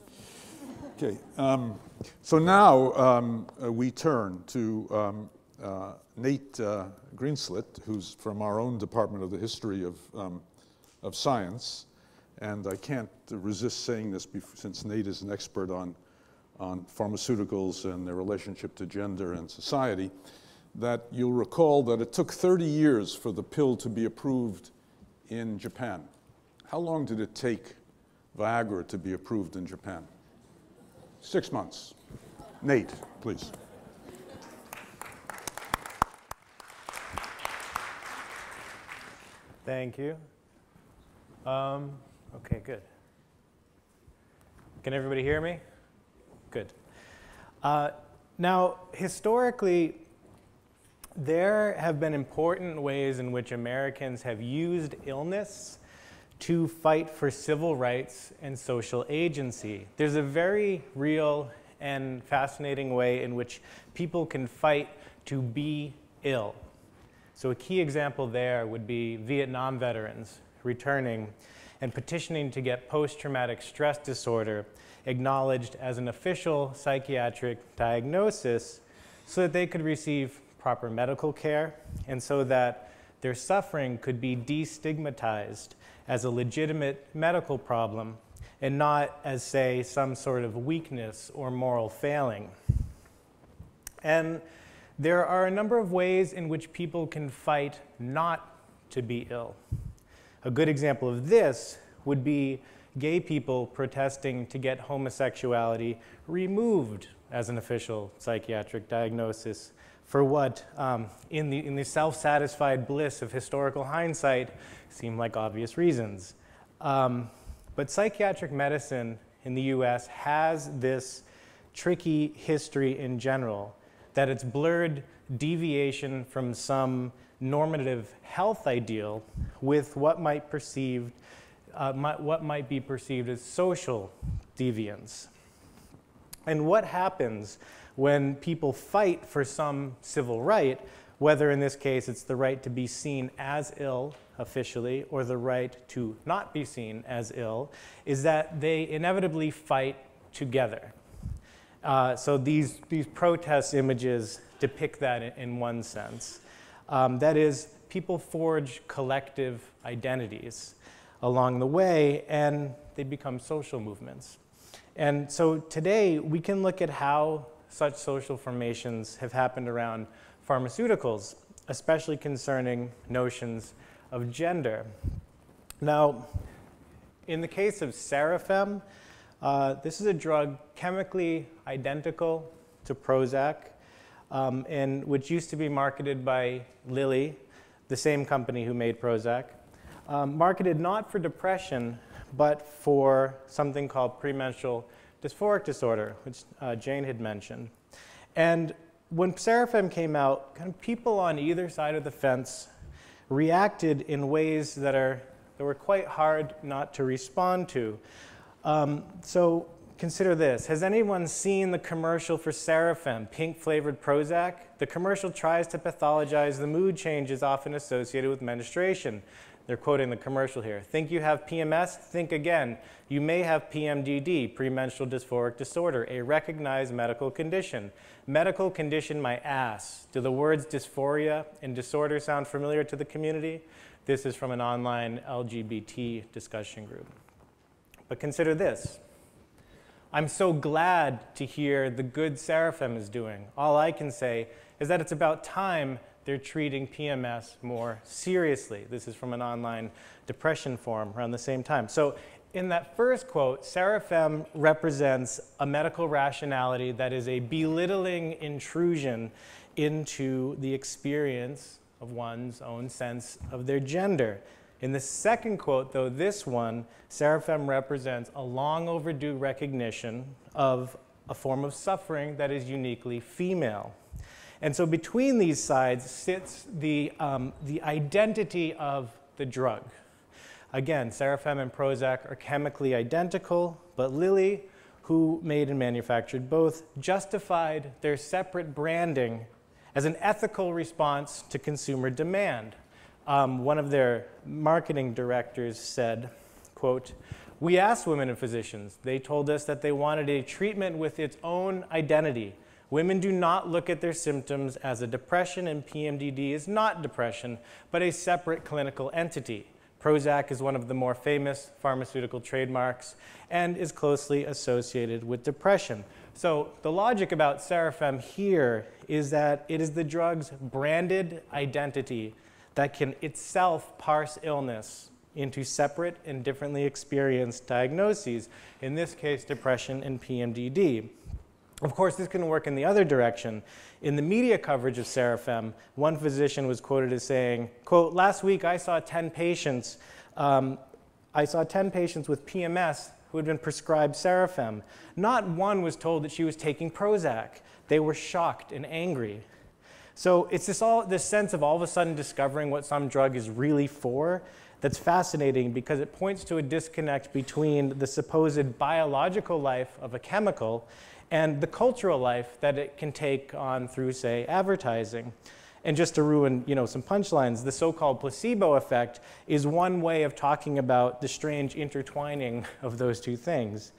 Okay, um, so now um, uh, we turn to um, uh, Nate uh, Greenslit, who's from our own Department of the History of, um, of Science. And I can't resist saying this since Nate is an expert on, on pharmaceuticals and their relationship to gender and society, that you'll recall that it took 30 years for the pill to be approved in Japan. How long did it take Viagra to be approved in Japan? Six months. Nate, please. Thank you. Um, okay, good. Can everybody hear me? Good. Uh, now, historically, there have been important ways in which Americans have used illness to fight for civil rights and social agency. There's a very real and fascinating way in which people can fight to be ill. So a key example there would be Vietnam veterans returning and petitioning to get post-traumatic stress disorder acknowledged as an official psychiatric diagnosis so that they could receive proper medical care and so that their suffering could be destigmatized as a legitimate medical problem and not as, say, some sort of weakness or moral failing. And there are a number of ways in which people can fight not to be ill. A good example of this would be gay people protesting to get homosexuality removed as an official psychiatric diagnosis for what, um, in the, in the self satisfied bliss of historical hindsight, seem like obvious reasons. Um, but psychiatric medicine in the US has this tricky history in general that it's blurred deviation from some normative health ideal with what might perceived uh, might, what might be perceived as social deviance. And what happens when people fight for some civil right, whether in this case it's the right to be seen as ill officially or the right to not be seen as ill, is that they inevitably fight together. Uh, so these, these protest images depict that in, in one sense. Um, that is, people forge collective identities along the way and they become social movements. And so today we can look at how such social formations have happened around pharmaceuticals, especially concerning notions of gender. Now, in the case of Sarafem, uh, this is a drug chemically identical to Prozac, um, and which used to be marketed by Lilly, the same company who made Prozac, um, marketed not for depression, but for something called premenstrual dysphoric disorder, which uh, Jane had mentioned. And when Sarafem came out, kind of people on either side of the fence reacted in ways that, are, that were quite hard not to respond to. Um, so consider this. Has anyone seen the commercial for Sarafem, pink flavored Prozac? The commercial tries to pathologize the mood changes often associated with menstruation. They're quoting the commercial here. Think you have PMS? Think again. You may have PMDD, premenstrual dysphoric disorder, a recognized medical condition. Medical condition, my ass. Do the words dysphoria and disorder sound familiar to the community? This is from an online LGBT discussion group. But consider this. I'm so glad to hear the good Sarafem is doing. All I can say is that it's about time they're treating PMS more seriously. This is from an online depression forum around the same time. So in that first quote, Sarafem represents a medical rationality that is a belittling intrusion into the experience of one's own sense of their gender. In the second quote, though, this one, Sarafem represents a long overdue recognition of a form of suffering that is uniquely female. And so between these sides sits the, um, the identity of the drug. Again, Sarafem and Prozac are chemically identical, but Lilly, who made and manufactured both, justified their separate branding as an ethical response to consumer demand. Um, one of their marketing directors said, quote, we asked women and physicians. They told us that they wanted a treatment with its own identity, Women do not look at their symptoms as a depression, and PMDD is not depression, but a separate clinical entity. Prozac is one of the more famous pharmaceutical trademarks and is closely associated with depression. So the logic about Sarafem here is that it is the drug's branded identity that can itself parse illness into separate and differently experienced diagnoses, in this case, depression and PMDD. Of course, this can work in the other direction. In the media coverage of Sarafem, one physician was quoted as saying, quote, last week I saw 10 patients, um, I saw 10 patients with PMS who had been prescribed Sarafem. Not one was told that she was taking Prozac. They were shocked and angry. So it's this, all, this sense of all of a sudden discovering what some drug is really for that's fascinating because it points to a disconnect between the supposed biological life of a chemical and the cultural life that it can take on through, say, advertising. And just to ruin, you know, some punchlines, the so-called placebo effect is one way of talking about the strange intertwining of those two things.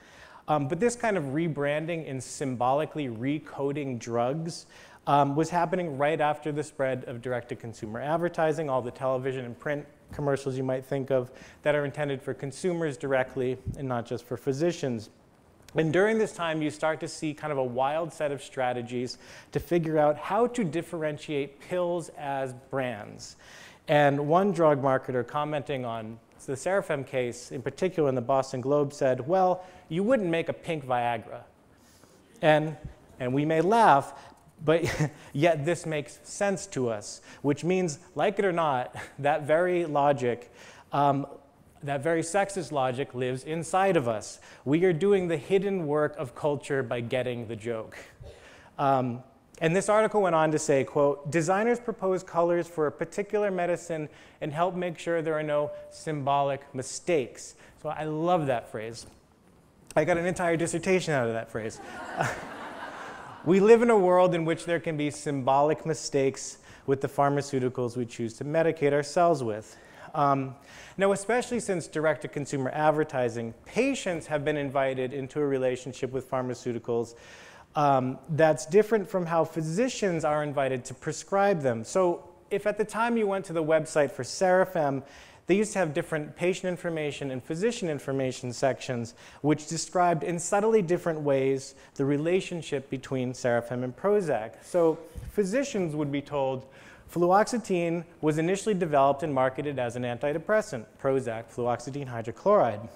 Um, but this kind of rebranding and symbolically recoding drugs um, was happening right after the spread of direct-to-consumer advertising, all the television and print commercials you might think of that are intended for consumers directly and not just for physicians. And during this time, you start to see kind of a wild set of strategies to figure out how to differentiate pills as brands. And one drug marketer commenting on the Sarafem case, in particular in the Boston Globe, said, Well, you wouldn't make a pink Viagra. And, and we may laugh, but yet this makes sense to us, which means, like it or not, that very logic um, that very sexist logic lives inside of us. We are doing the hidden work of culture by getting the joke. Um, and this article went on to say, quote, designers propose colors for a particular medicine and help make sure there are no symbolic mistakes. So I love that phrase. I got an entire dissertation out of that phrase. we live in a world in which there can be symbolic mistakes with the pharmaceuticals we choose to medicate ourselves with. Um, now, especially since direct-to-consumer advertising, patients have been invited into a relationship with pharmaceuticals um, that's different from how physicians are invited to prescribe them. So if at the time you went to the website for Sarafem, they used to have different patient information and physician information sections, which described in subtly different ways the relationship between Sarafem and Prozac. So physicians would be told, Fluoxetine was initially developed and marketed as an antidepressant, Prozac, fluoxetine hydrochloride.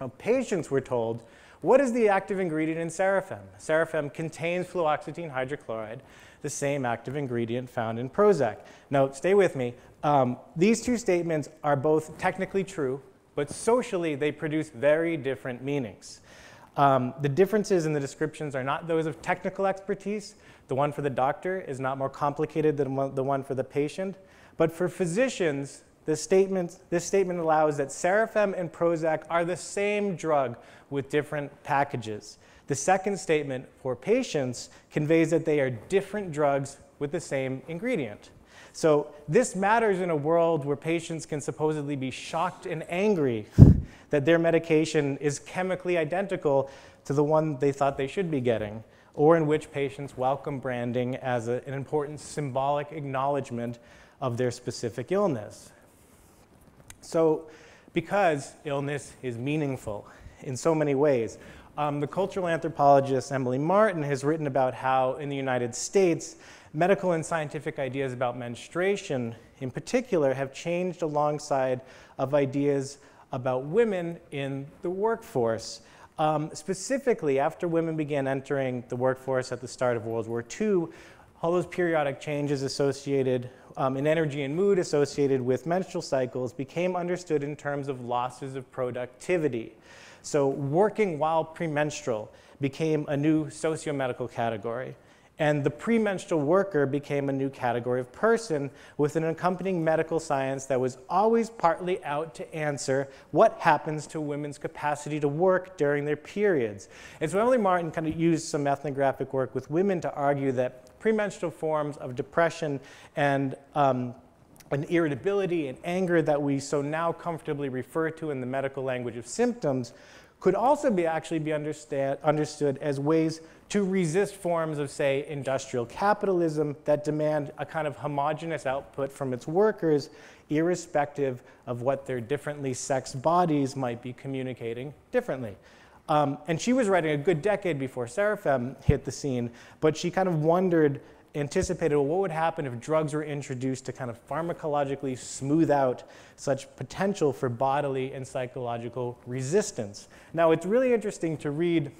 Now, patients were told, what is the active ingredient in Sarafem? Sarafem contains fluoxetine hydrochloride, the same active ingredient found in Prozac. Now, stay with me. Um, these two statements are both technically true, but socially they produce very different meanings. Um, the differences in the descriptions are not those of technical expertise, the one for the doctor is not more complicated than the one for the patient. But for physicians, This statement, this statement allows that Sarafem and Prozac are the same drug with different packages. The second statement for patients conveys that they are different drugs with the same ingredient. So this matters in a world where patients can supposedly be shocked and angry that their medication is chemically identical to the one they thought they should be getting, or in which patients welcome branding as a, an important symbolic acknowledgement of their specific illness. So, because illness is meaningful in so many ways, um, the cultural anthropologist Emily Martin has written about how in the United States, medical and scientific ideas about menstruation in particular have changed alongside of ideas about women in the workforce. Um, specifically, after women began entering the workforce at the start of World War II, all those periodic changes associated um, in energy and mood associated with menstrual cycles became understood in terms of losses of productivity. So, working while premenstrual became a new socio-medical category. And the premenstrual worker became a new category of person with an accompanying medical science that was always partly out to answer what happens to women's capacity to work during their periods. And so Emily Martin kind of used some ethnographic work with women to argue that premenstrual forms of depression and um, an irritability and anger that we so now comfortably refer to in the medical language of symptoms could also be actually be understood as ways to resist forms of, say, industrial capitalism that demand a kind of homogenous output from its workers, irrespective of what their differently sexed bodies might be communicating differently. Um, and she was writing a good decade before Sarafem hit the scene, but she kind of wondered, anticipated, well, what would happen if drugs were introduced to kind of pharmacologically smooth out such potential for bodily and psychological resistance. Now, it's really interesting to read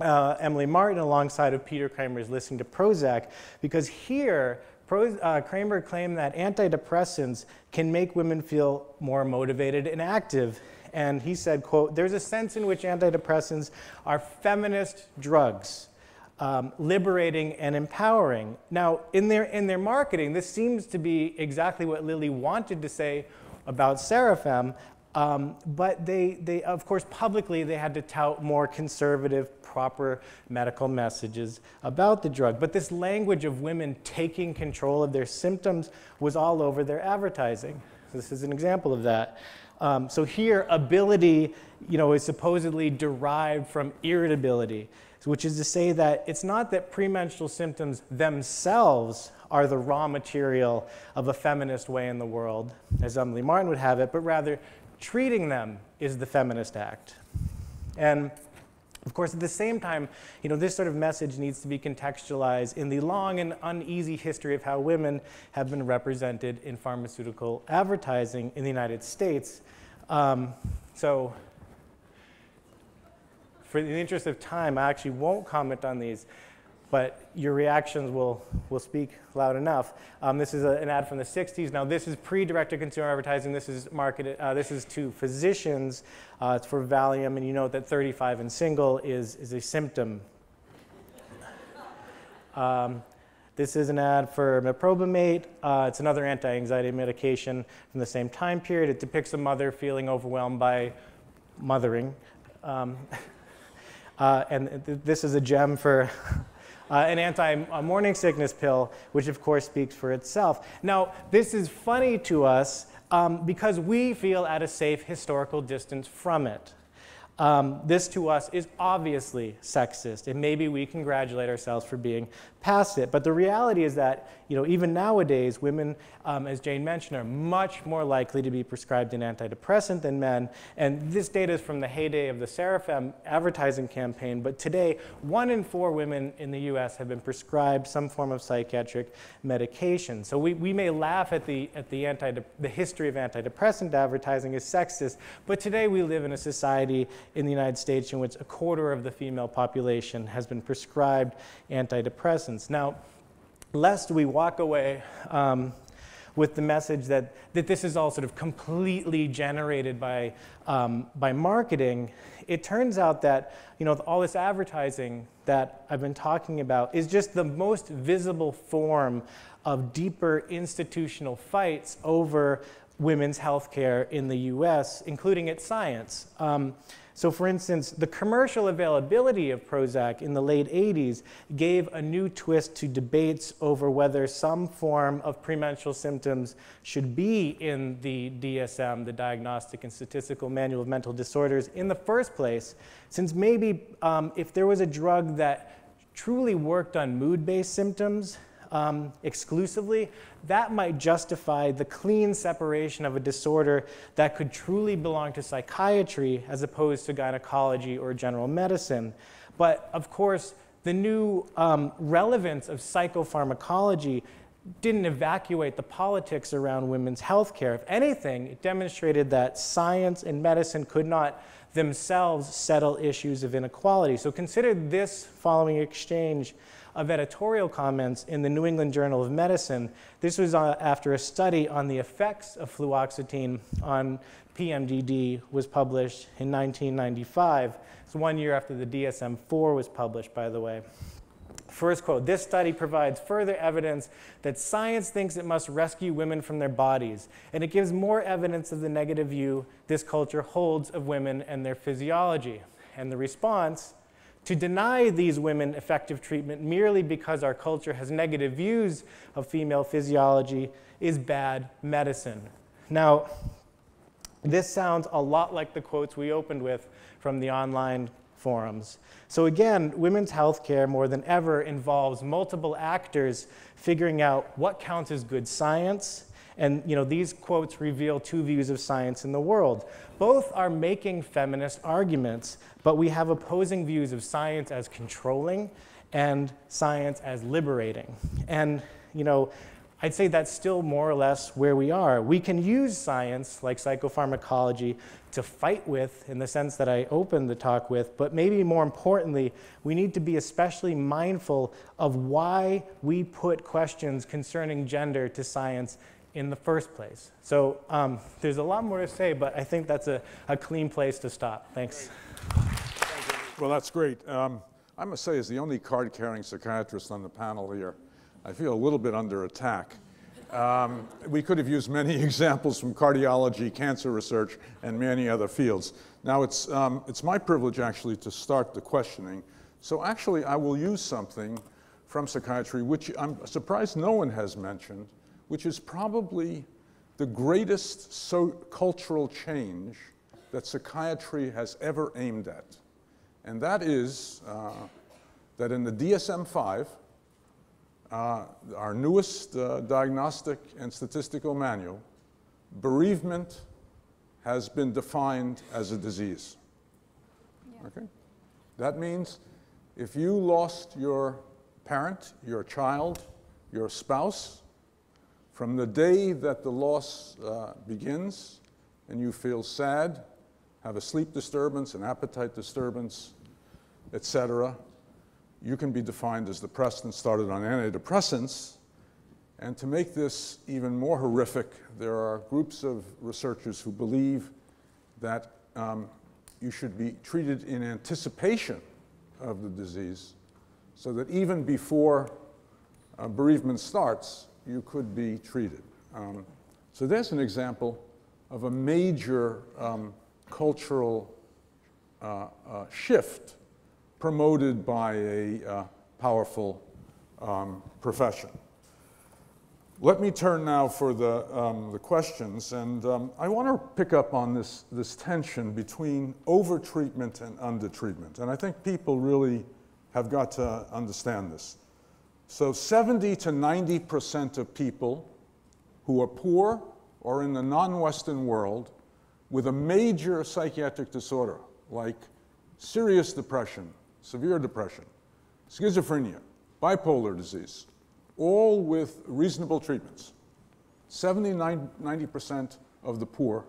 uh, Emily Martin alongside of Peter Kramer's Listening to Prozac, because here, uh, Kramer claimed that antidepressants can make women feel more motivated and active. And he said, quote, there's a sense in which antidepressants are feminist drugs. Um, liberating and empowering. Now, in their, in their marketing, this seems to be exactly what Lilly wanted to say about Sarafem, um, but they, they, of course, publicly, they had to tout more conservative, proper medical messages about the drug. But this language of women taking control of their symptoms was all over their advertising. This is an example of that. Um, so here, ability, you know, is supposedly derived from irritability, which is to say that it's not that premenstrual symptoms themselves are the raw material of a feminist way in the world, as Emily Martin would have it, but rather treating them is the feminist act. And of course, at the same time, you know, this sort of message needs to be contextualized in the long and uneasy history of how women have been represented in pharmaceutical advertising in the United States. Um, so, for the interest of time, I actually won't comment on these but your reactions will, will speak loud enough. Um, this is a, an ad from the 60s. Now, this is pre-direct-to-consumer advertising. This is marketed. Uh, this is to physicians. Uh, it's for Valium, and you know that 35 and single is, is a symptom. Um, this is an ad for meprobamate. Uh, it's another anti-anxiety medication from the same time period. It depicts a mother feeling overwhelmed by mothering. Um, uh, and th this is a gem for uh, an anti-morning sickness pill, which of course speaks for itself. Now, this is funny to us um, because we feel at a safe historical distance from it. Um, this to us is obviously sexist, and maybe we congratulate ourselves for being past it. But the reality is that, you know, even nowadays, women, um, as Jane mentioned, are much more likely to be prescribed an antidepressant than men. And this data is from the heyday of the Sarafem advertising campaign. But today, one in four women in the U.S. have been prescribed some form of psychiatric medication. So we, we may laugh at the at the anti the history of antidepressant advertising as sexist, but today we live in a society in the United States in which a quarter of the female population has been prescribed antidepressants. Now, lest we walk away um, with the message that, that this is all sort of completely generated by, um, by marketing, it turns out that you know, all this advertising that I've been talking about is just the most visible form of deeper institutional fights over women's health care in the US, including its science. Um, so, for instance, the commercial availability of Prozac in the late 80s gave a new twist to debates over whether some form of premenstrual symptoms should be in the DSM, the Diagnostic and Statistical Manual of Mental Disorders, in the first place, since maybe um, if there was a drug that truly worked on mood based symptoms, um, exclusively, that might justify the clean separation of a disorder that could truly belong to psychiatry as opposed to gynecology or general medicine. But of course, the new um, relevance of psychopharmacology didn't evacuate the politics around women's health care. If anything, it demonstrated that science and medicine could not themselves settle issues of inequality. So consider this following exchange of editorial comments in the New England Journal of Medicine. This was uh, after a study on the effects of fluoxetine on PMDD was published in 1995. It's one year after the DSM-4 was published, by the way. First quote This study provides further evidence that science thinks it must rescue women from their bodies, and it gives more evidence of the negative view this culture holds of women and their physiology. And the response to deny these women effective treatment merely because our culture has negative views of female physiology is bad medicine. Now, this sounds a lot like the quotes we opened with from the online forums. So again, women's health care more than ever involves multiple actors figuring out what counts as good science. And you know, these quotes reveal two views of science in the world. Both are making feminist arguments, but we have opposing views of science as controlling and science as liberating. And you know, I'd say that's still more or less where we are. We can use science like psychopharmacology to fight with in the sense that I opened the talk with, but maybe more importantly, we need to be especially mindful of why we put questions concerning gender to science in the first place. So um, there's a lot more to say, but I think that's a, a clean place to stop. Thanks. Well, that's great. Um, I must say, as the only card carrying psychiatrist on the panel here, I feel a little bit under attack. Um, we could have used many examples from cardiology, cancer research, and many other fields. Now, it's, um, it's my privilege actually to start the questioning. So, actually, I will use something from psychiatry, which I'm surprised no one has mentioned, which is probably the greatest so cultural change that psychiatry has ever aimed at. And that is uh, that in the DSM 5, uh, our newest uh, diagnostic and statistical manual, bereavement has been defined as a disease. Yeah. Okay? That means if you lost your parent, your child, your spouse, from the day that the loss uh, begins and you feel sad, have a sleep disturbance, an appetite disturbance, etc., you can be defined as depressed and started on antidepressants. And to make this even more horrific, there are groups of researchers who believe that um, you should be treated in anticipation of the disease so that even before uh, bereavement starts, you could be treated. Um, so there's an example of a major um, cultural uh, uh, shift promoted by a uh, powerful um, profession. Let me turn now for the, um, the questions, and um, I want to pick up on this, this tension between overtreatment and undertreatment, and I think people really have got to understand this. So 70 to 90% of people who are poor or in the non-Western world with a major psychiatric disorder like serious depression, severe depression, schizophrenia, bipolar disease, all with reasonable treatments. 79, 90% of the poor,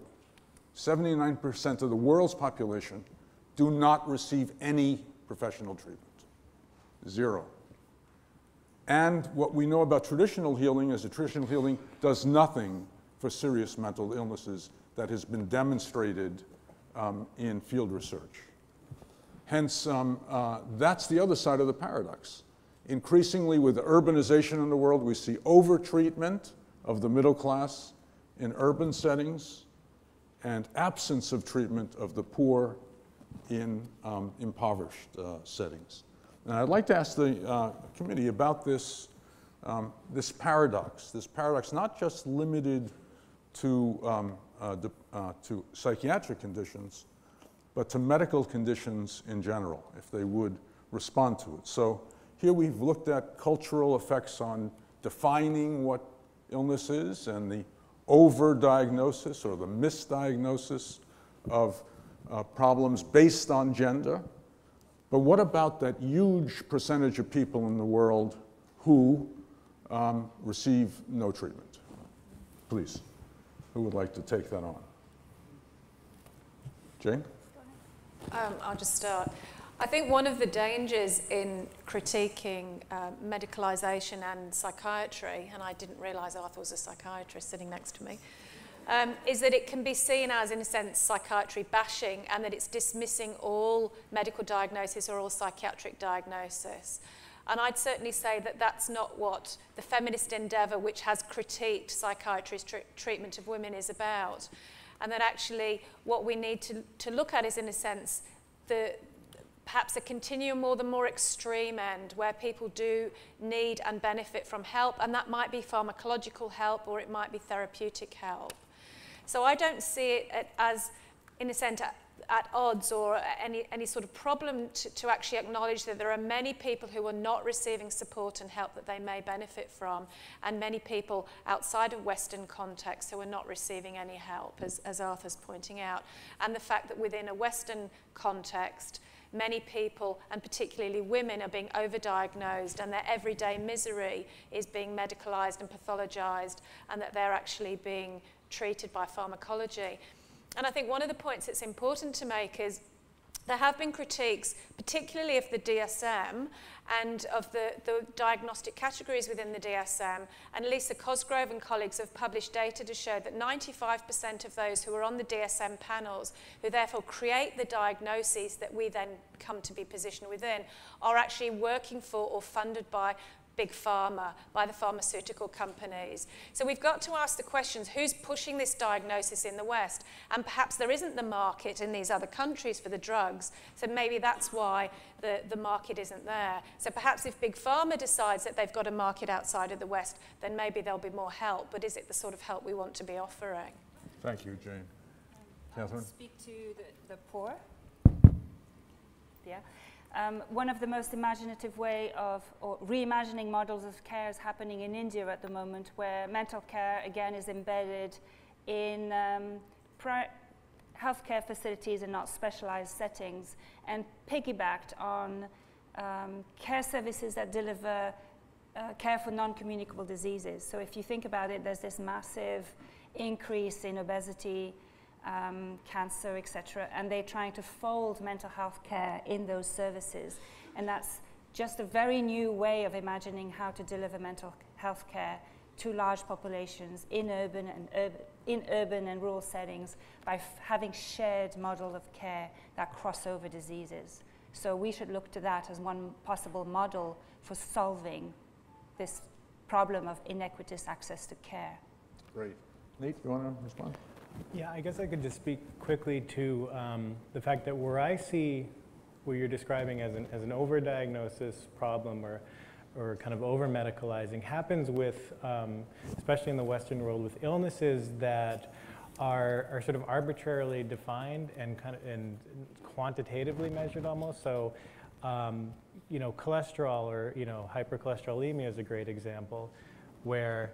79% of the world's population do not receive any professional treatment. Zero. And what we know about traditional healing is that traditional healing does nothing for serious mental illnesses that has been demonstrated um, in field research. Hence, um, uh, that's the other side of the paradox. Increasingly, with urbanization in the world, we see overtreatment of the middle class in urban settings and absence of treatment of the poor in um, impoverished uh, settings. And I'd like to ask the uh, committee about this, um, this paradox, this paradox not just limited to, um, uh, uh, to psychiatric conditions, but to medical conditions in general, if they would respond to it. So here we've looked at cultural effects on defining what illness is and the overdiagnosis or the misdiagnosis of uh, problems based on gender. But what about that huge percentage of people in the world who um, receive no treatment? Please, who would like to take that on? Jane? Um, I'll just start. I think one of the dangers in critiquing uh, and psychiatry, and I didn't realise Arthur was a psychiatrist sitting next to me, um, is that it can be seen as, in a sense, psychiatry bashing and that it's dismissing all medical diagnosis or all psychiatric diagnosis. And I'd certainly say that that's not what the feminist endeavour, which has critiqued psychiatry's tr treatment of women, is about. And that actually what we need to, to look at is, in a sense, the, perhaps a continuum or the more extreme end where people do need and benefit from help and that might be pharmacological help or it might be therapeutic help. So I don't see it as, in a sense, at odds or any, any sort of problem to, to actually acknowledge that there are many people who are not receiving support and help that they may benefit from, and many people outside of Western contexts who are not receiving any help, as, as Arthur's pointing out. And the fact that within a Western context, many people, and particularly women, are being overdiagnosed and their everyday misery is being medicalized and pathologized and that they're actually being treated by pharmacology. And I think one of the points that's important to make is there have been critiques, particularly of the DSM and of the, the diagnostic categories within the DSM. And Lisa Cosgrove and colleagues have published data to show that 95% of those who are on the DSM panels, who therefore create the diagnoses that we then come to be positioned within, are actually working for or funded by big pharma, by the pharmaceutical companies. So we've got to ask the questions, who's pushing this diagnosis in the West? And perhaps there isn't the market in these other countries for the drugs, so maybe that's why the, the market isn't there. So perhaps if big pharma decides that they've got a market outside of the West, then maybe there'll be more help, but is it the sort of help we want to be offering? Thank you, Jane. Um, Catherine? speak to the, the poor. Yeah. Um, one of the most imaginative way of or reimagining models of care is happening in India at the moment, where mental care again is embedded in um, healthcare facilities and not specialized settings, and piggybacked on um, care services that deliver uh, care for non-communicable diseases. So if you think about it, there's this massive increase in obesity, um, cancer, etc. And they're trying to fold mental health care in those services. And that's just a very new way of imagining how to deliver mental health care to large populations in urban and urban, in urban and rural settings by having shared model of care that cross over diseases. So we should look to that as one possible model for solving this problem of inequitous access to care. Great. Nate, you want to respond? Yeah, I guess I could just speak quickly to um, the fact that where I see what you're describing as an, as an overdiagnosis problem or, or kind of over medicalizing happens with, um, especially in the Western world, with illnesses that are, are sort of arbitrarily defined and kind of and quantitatively measured almost. So, um, you know, cholesterol or you know hypercholesterolemia is a great example, where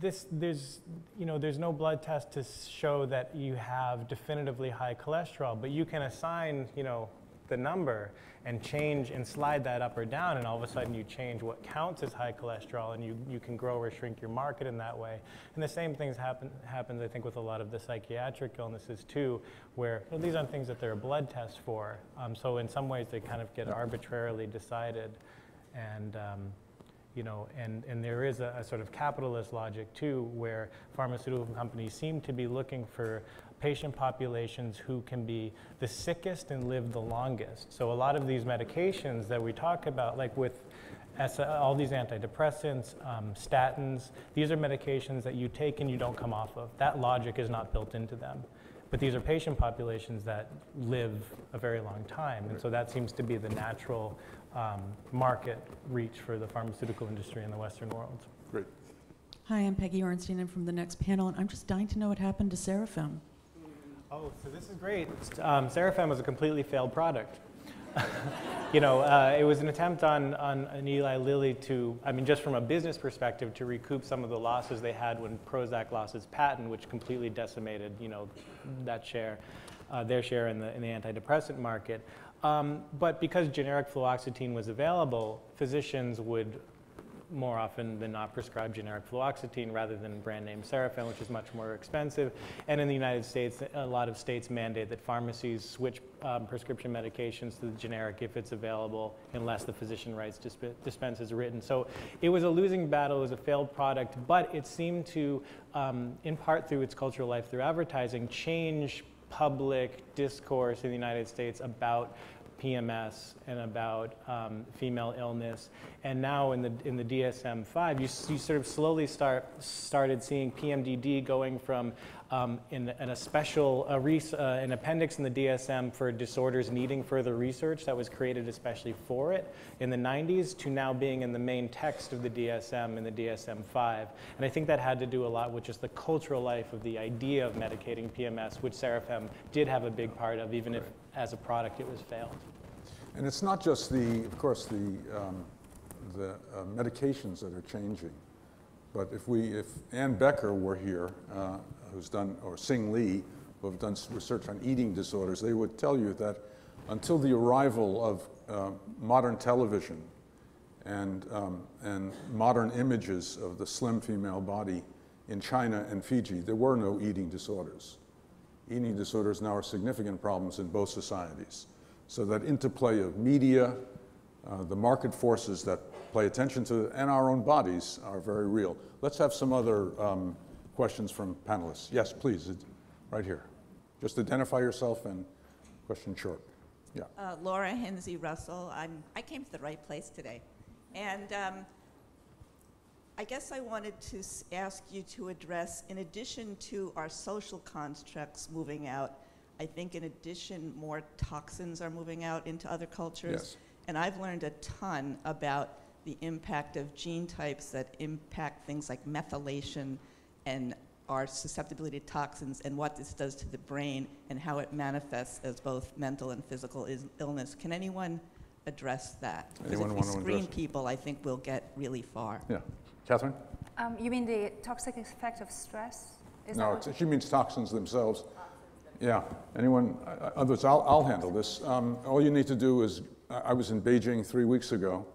this, there's, you know, there's no blood test to show that you have definitively high cholesterol, but you can assign, you know, the number and change and slide that up or down, and all of a sudden you change what counts as high cholesterol, and you, you can grow or shrink your market in that way. And the same things happen happens, I think, with a lot of the psychiatric illnesses too, where these aren't things that there are blood tests for. Um, so in some ways, they kind of get arbitrarily decided, and um, you know, and, and there is a, a, sort of capitalist logic too, where pharmaceutical companies seem to be looking for patient populations who can be the sickest and live the longest. So a lot of these medications that we talk about, like with all these antidepressants, um, statins, these are medications that you take and you don't come off of. That logic is not built into them. But these are patient populations that live a very long time. And so that seems to be the natural um, market reach for the pharmaceutical industry in the Western world. Great. Hi, I'm Peggy Orenstein. I'm from the next panel, and I'm just dying to know what happened to Sarafem. Oh, so this is great. Um, Sarafem was a completely failed product. you know, uh, it was an attempt on, on, on Eli Lilly to, I mean, just from a business perspective, to recoup some of the losses they had when Prozac lost its patent, which completely decimated, you know, that share, uh, their share in the, in the antidepressant market. Um, but because generic fluoxetine was available, physicians would more often than not prescribe generic fluoxetine rather than brand name Sarafem, which is much more expensive. And in the United States, a lot of states mandate that pharmacies switch um, prescription medications to the generic if it's available, unless the physician writes disp dispense is written. So it was a losing battle, it was a failed product, but it seemed to, um, in part through its cultural life through advertising, change public discourse in the United States about PMS and about um, female illness. And now in the, in the DSM-5, you, you sort of slowly start, started seeing PMDD going from um, in, in, a special uh, an appendix in the DSM for disorders needing further research that was created especially for it in the 90s to now being in the main text of the DSM in the DSM-5. And I think that had to do a lot with just the cultural life of the idea of medicating PMS, which Sarafem did have a big part of, even if as a product it was failed. And it's not just the, of course, the, um, the uh, medications that are changing. But if we, if Anne Becker were here, uh, who's done, or Sing Lee, who have done research on eating disorders, they would tell you that until the arrival of uh, modern television and, um, and modern images of the slim female body in China and Fiji, there were no eating disorders. Eating disorders now are significant problems in both societies. So that interplay of media, uh, the market forces that play attention to, and our own bodies are very real. Let's have some other um, questions from panelists. Yes, please, right here. Just identify yourself and question short. Yeah. Uh, Laura Hinsey Russell. I'm, I came to the right place today. And um, I guess I wanted to ask you to address, in addition to our social constructs moving out, I think in addition, more toxins are moving out into other cultures. Yes. And I've learned a ton about the impact of gene types that impact things like methylation and our susceptibility to toxins and what this does to the brain and how it manifests as both mental and physical illness. Can anyone address that? Anyone if we want screen people, I think we'll get really far. Yeah. Catherine? Um, you mean the toxic effect of stress? Is no, she means toxins themselves. Yeah. Anyone, others, I'll, I'll handle this. Um, all you need to do is, I was in Beijing three weeks ago.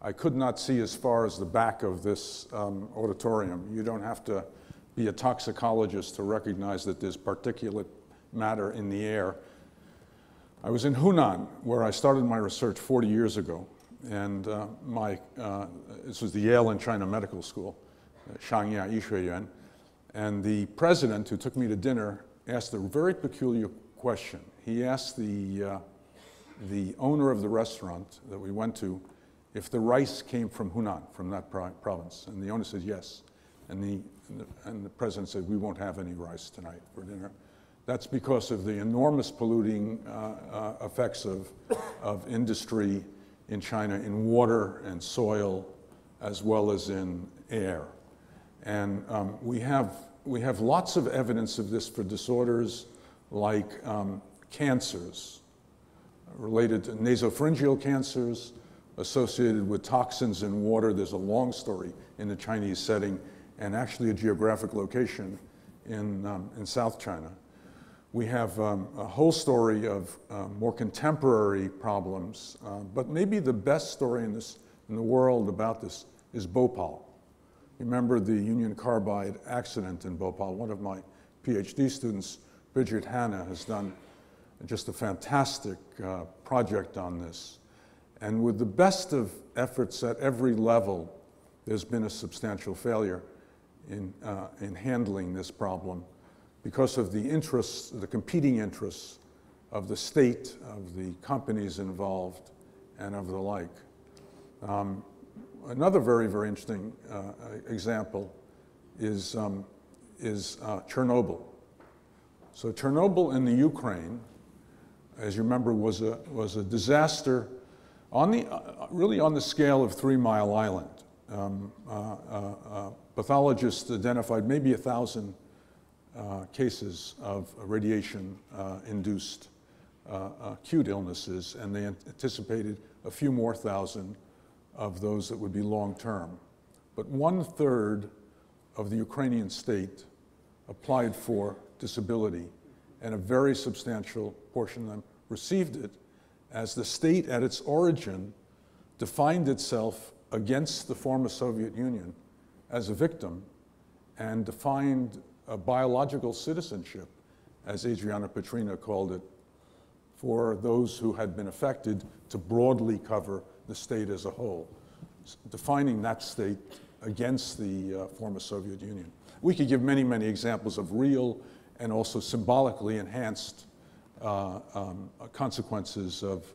I could not see as far as the back of this um, auditorium. You don't have to be a toxicologist to recognize that there's particulate matter in the air. I was in Hunan, where I started my research 40 years ago. And uh, my, uh, this was the Yale and China Medical School, uh, Xiangya. And the president who took me to dinner asked a very peculiar question. He asked the, uh, the owner of the restaurant that we went to if the rice came from Hunan, from that province. And the owner said yes. And the, and the, and the president said, we won't have any rice tonight for dinner. That's because of the enormous polluting uh, uh, effects of, of industry in China in water and soil, as well as in air. And um, we have we have lots of evidence of this for disorders like um, cancers related to nasopharyngeal cancers associated with toxins in water. There's a long story in the Chinese setting and actually a geographic location in, um, in South China. We have um, a whole story of uh, more contemporary problems, uh, but maybe the best story in, this, in the world about this is Bhopal. Remember the Union Carbide accident in Bhopal. One of my PhD students, Bridget Hanna, has done just a fantastic uh, project on this. And with the best of efforts at every level, there's been a substantial failure in, uh, in handling this problem because of the interests, the competing interests of the state, of the companies involved, and of the like. Um, another very, very interesting uh, example is, um, is uh, Chernobyl. So Chernobyl in the Ukraine, as you remember, was a, was a disaster on the, uh, really on the scale of Three Mile Island. Um, uh, uh, uh pathologists identified maybe a thousand uh, cases of radiation-induced uh, uh, acute illnesses, and they anticipated a few more thousand of those that would be long-term. But one-third of the Ukrainian state applied for disability, and a very substantial portion of them received it as the state at its origin defined itself against the former Soviet Union as a victim and defined a biological citizenship, as Adriana Petryna called it, for those who had been affected to broadly cover the state as a whole, defining that state against the uh, former Soviet Union. We could give many, many examples of real and also symbolically enhanced uh, um, consequences of,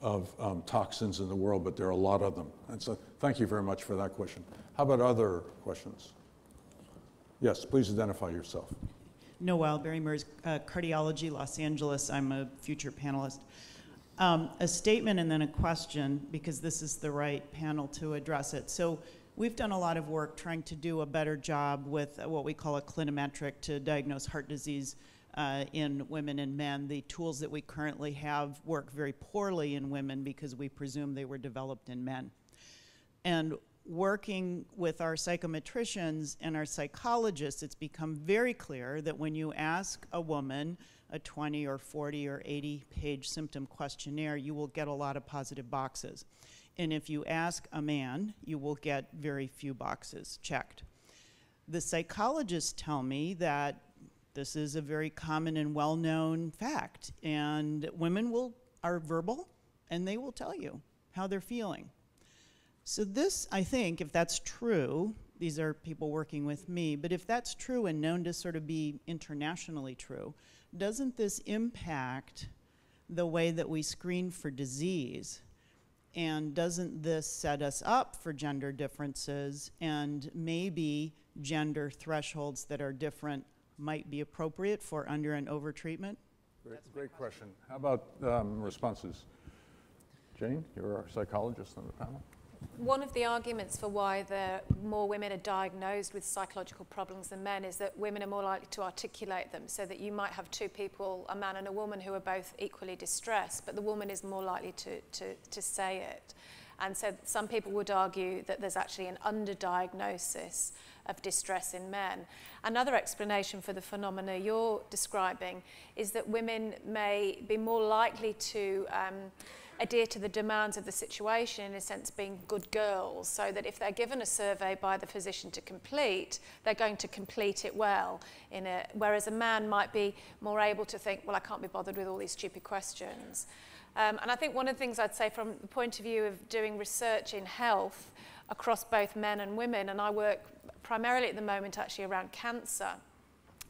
of um, toxins in the world, but there are a lot of them. And so thank you very much for that question. How about other questions? Yes, please identify yourself. Noel Bairey Merz, uh, Cardiology, Los Angeles. I'm a future panelist. Um, a statement and then a question, because this is the right panel to address it. So we've done a lot of work trying to do a better job with what we call a clinometric to diagnose heart disease uh, in women and men. The tools that we currently have work very poorly in women because we presume they were developed in men. And working with our psychometricians and our psychologists, it's become very clear that when you ask a woman a 20 or 40 or 80 page symptom questionnaire, you will get a lot of positive boxes. And if you ask a man, you will get very few boxes checked. The psychologists tell me that this is a very common and well known fact, and women will, are verbal and they will tell you how they're feeling. So, this, I think, if that's true, these are people working with me, but if that's true and known to sort of be internationally true, doesn't this impact the way that we screen for disease? And doesn't this set us up for gender differences and maybe gender thresholds that are different might be appropriate for under and over treatment? Great, great question. How about um, responses? Jane, you're our psychologist on the panel. One of the arguments for why there more women are diagnosed with psychological problems than men is that women are more likely to articulate them so that you might have two people, a man and a woman, who are both equally distressed, but the woman is more likely to, to, to say it. And so some people would argue that there's actually an underdiagnosis of distress in men. Another explanation for the phenomena you're describing is that women may be more likely to um, adhere to the demands of the situation, in a sense being good girls, so that if they're given a survey by the physician to complete, they're going to complete it well. In a, whereas a man might be more able to think, well, I can't be bothered with all these stupid questions. Um, and I think one of the things I'd say from the point of view of doing research in health across both men and women, and I work primarily at the moment actually around cancer,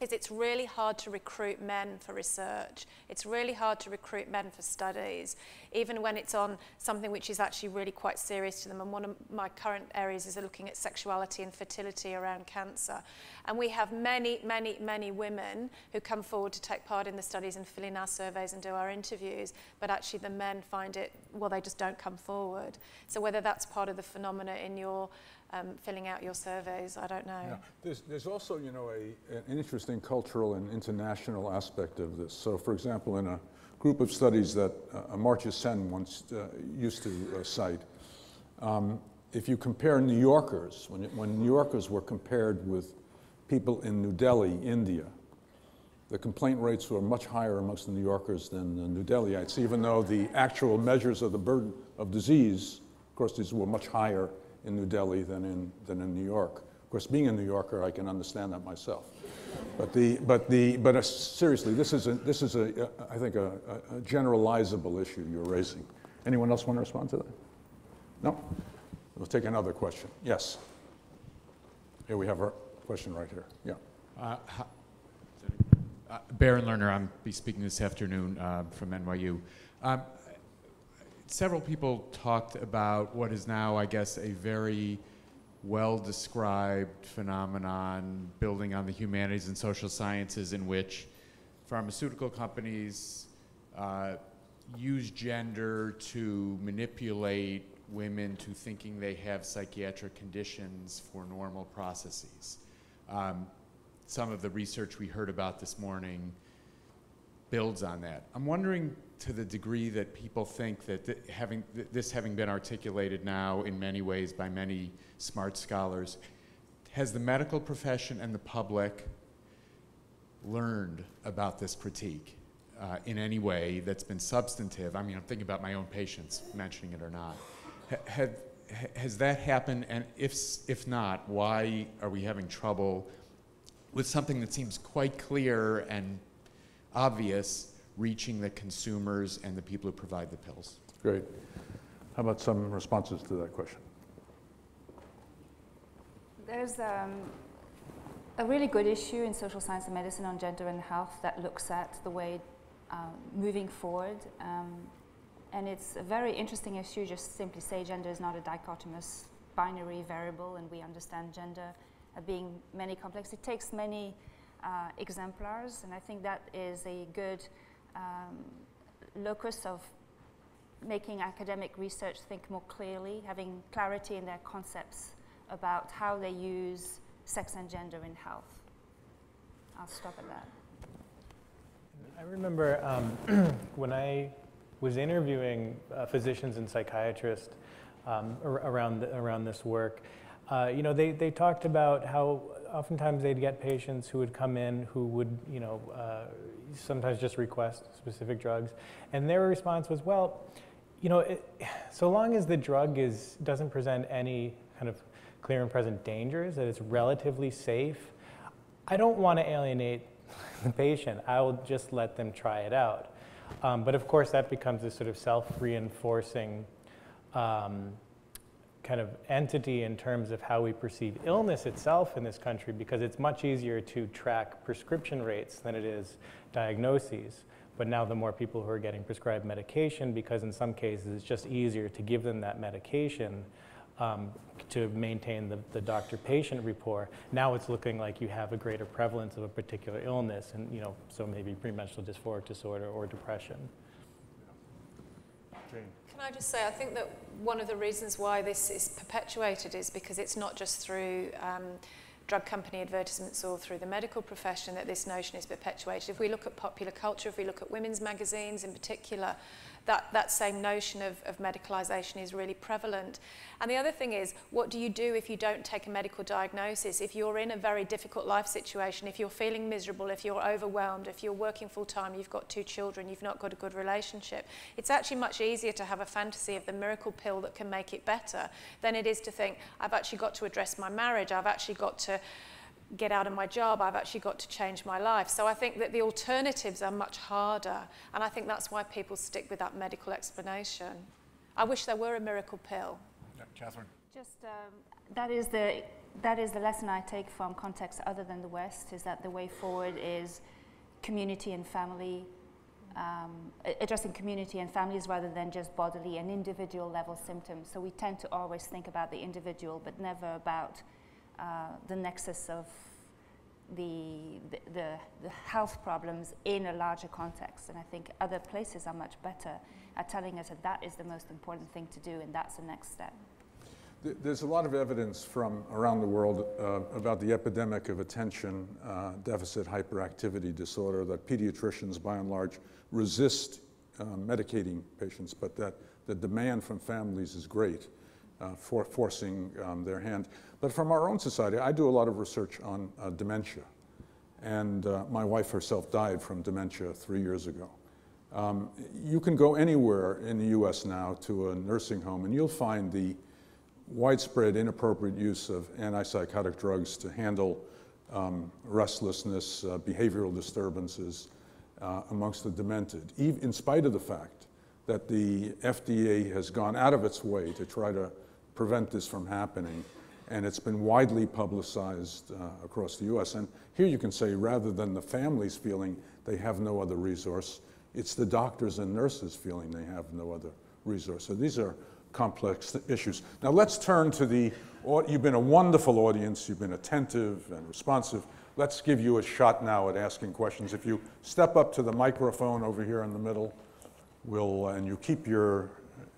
is it's really hard to recruit men for research. It's really hard to recruit men for studies, even when it's on something which is actually really quite serious to them. And one of my current areas is looking at sexuality and fertility around cancer. And we have many, many, many women who come forward to take part in the studies and fill in our surveys and do our interviews, but actually the men find it, well, they just don't come forward. So whether that's part of the phenomena in your um, filling out your surveys. I don't know. Yeah. There's, there's also, you know, a, an interesting cultural and international aspect of this. So, for example, in a group of studies that uh, Sen once uh, used to uh, cite, um, if you compare New Yorkers, when, when New Yorkers were compared with people in New Delhi, India, the complaint rates were much higher amongst the New Yorkers than the New Delhiites, even though the actual measures of the burden of disease, of course, these were much higher in New Delhi than in, than in New York. Of course, being a New Yorker, I can understand that myself. But, the, but, the, but uh, seriously, this is, a, this is a, I think, a, a generalizable issue you're raising. Anyone else want to respond to that? No? We'll take another question. Yes. Here we have a question right here. Yeah. Uh, uh, Barron Lerner, I'm be speaking this afternoon uh, from NYU. Um, several people talked about what is now, I guess, a very well described phenomenon building on the humanities and social sciences in which pharmaceutical companies uh, use gender to manipulate women to thinking they have psychiatric conditions for normal processes. Um, some of the research we heard about this morning builds on that. I'm wondering to the degree that people think that th having th this having been articulated now in many ways by many smart scholars, has the medical profession and the public learned about this critique uh, in any way that's been substantive? I mean, I'm thinking about my own patients, mentioning it or not. Ha have, has that happened? And if, if not, why are we having trouble with something that seems quite clear and obvious reaching the consumers and the people who provide the pills? Great. How about some responses to that question? There's um, a really good issue in social science and medicine on gender and health that looks at the way um, moving forward. Um, and it's a very interesting issue, just simply say gender is not a dichotomous binary variable and we understand gender uh, being many complex. It takes many uh, exemplars and I think that is a good locus of making academic research think more clearly, having clarity in their concepts about how they use sex and gender in health. I'll stop at that. I remember um, when I was interviewing uh, physicians and psychiatrists um, ar around, around this work, uh, you know, they, they talked about how oftentimes they'd get patients who would come in who would, you know, uh, sometimes just request specific drugs. And their response was, well, you know, it, so long as the drug is, doesn't present any kind of clear and present dangers, that it's relatively safe, I don't want to alienate the patient. I'll just let them try it out. Um, but of course, that becomes a sort of self-reinforcing um, kind of entity in terms of how we perceive illness itself in this country because it's much easier to track prescription rates than it is diagnoses. But now the more people who are getting prescribed medication, because in some cases it's just easier to give them that medication um, to maintain the, the doctor-patient rapport. Now it's looking like you have a greater prevalence of a particular illness, and you know, so maybe premenstrual dysphoric disorder or depression. Can I just say, I think that one of the reasons why this is perpetuated is because it's not just through um, drug company advertisements or through the medical profession that this notion is perpetuated. If we look at popular culture, if we look at women's magazines in particular, that, that same notion of, of medicalisation is really prevalent. And the other thing is, what do you do if you don't take a medical diagnosis? If you're in a very difficult life situation, if you're feeling miserable, if you're overwhelmed, if you're working full time, you've got two children, you've not got a good relationship, it's actually much easier to have a fantasy of the miracle pill that can make it better than it is to think, I've actually got to address my marriage, I've actually got to get out of my job, I've actually got to change my life. So I think that the alternatives are much harder, and I think that's why people stick with that medical explanation. I wish there were a miracle pill. Yeah, Catherine. Just um, that is the that is the lesson I take from contexts other than the West is that the way forward is community and family, um, addressing community and families rather than just bodily and individual level symptoms. So we tend to always think about the individual, but never about the nexus of the, the, the, health problems in a larger context. And I think other places are much better at telling us that that is the most important thing to do and that's the next step. There's a lot of evidence from around the world uh, about the epidemic of attention uh, deficit hyperactivity disorder that pediatricians by and large resist uh, medicating patients, but that the demand from families is great uh, for forcing um, their hand. But from our own society, I do a lot of research on uh, dementia. And uh, my wife herself died from dementia three years ago. Um, you can go anywhere in the US now to a nursing home and you'll find the widespread inappropriate use of antipsychotic drugs to handle um, restlessness, uh, behavioral disturbances uh, amongst the demented, even in spite of the fact that the FDA has gone out of its way to try to prevent this from happening. And it's been widely publicized uh, across the US. And here you can say, rather than the families feeling they have no other resource, it's the doctors and nurses feeling they have no other resource. So these are complex issues. Now let's turn to the, you've been a wonderful audience, you've been attentive and responsive. Let's give you a shot now at asking questions. If you step up to the microphone over here in the middle, we'll, and you keep your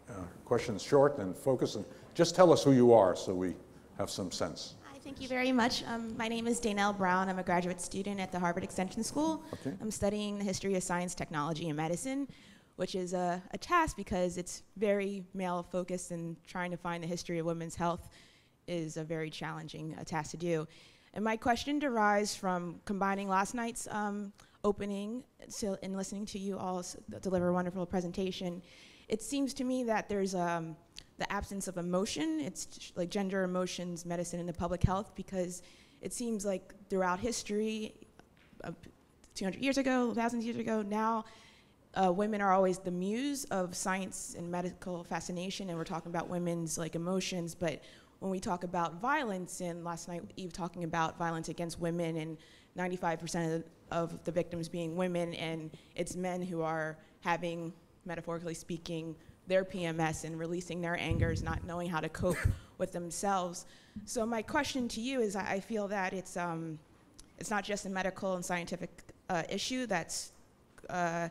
uh, questions short and focused, and just tell us who you are so we have some sense. Hi, thank you very much. Um, my name is Danelle Brown. I'm a graduate student at the Harvard Extension School. Okay. I'm studying the history of science, technology, and medicine, which is a, a task because it's very male focused and trying to find the history of women's health is a very challenging uh, task to do. And my question derives from combining last night's um, opening so, and listening to you all s- deliver a wonderful presentation. It seems to me that there's um, the absence of emotion. It's like gender emotions, medicine, and the public health because it seems like throughout history, uh, 200 years ago, thousands years ago, now uh, women are always the muse of science and medical fascination, and we're talking about women's like emotions. But when we talk about violence, and last night Eve talking about violence against women, and 95% of, of the victims being women, and it's men who are having, metaphorically speaking, their PMS and releasing their angers, not knowing how to cope with themselves. So my question to you is, I I feel that it's um, it's not just a medical and scientific uh, issue that's uh,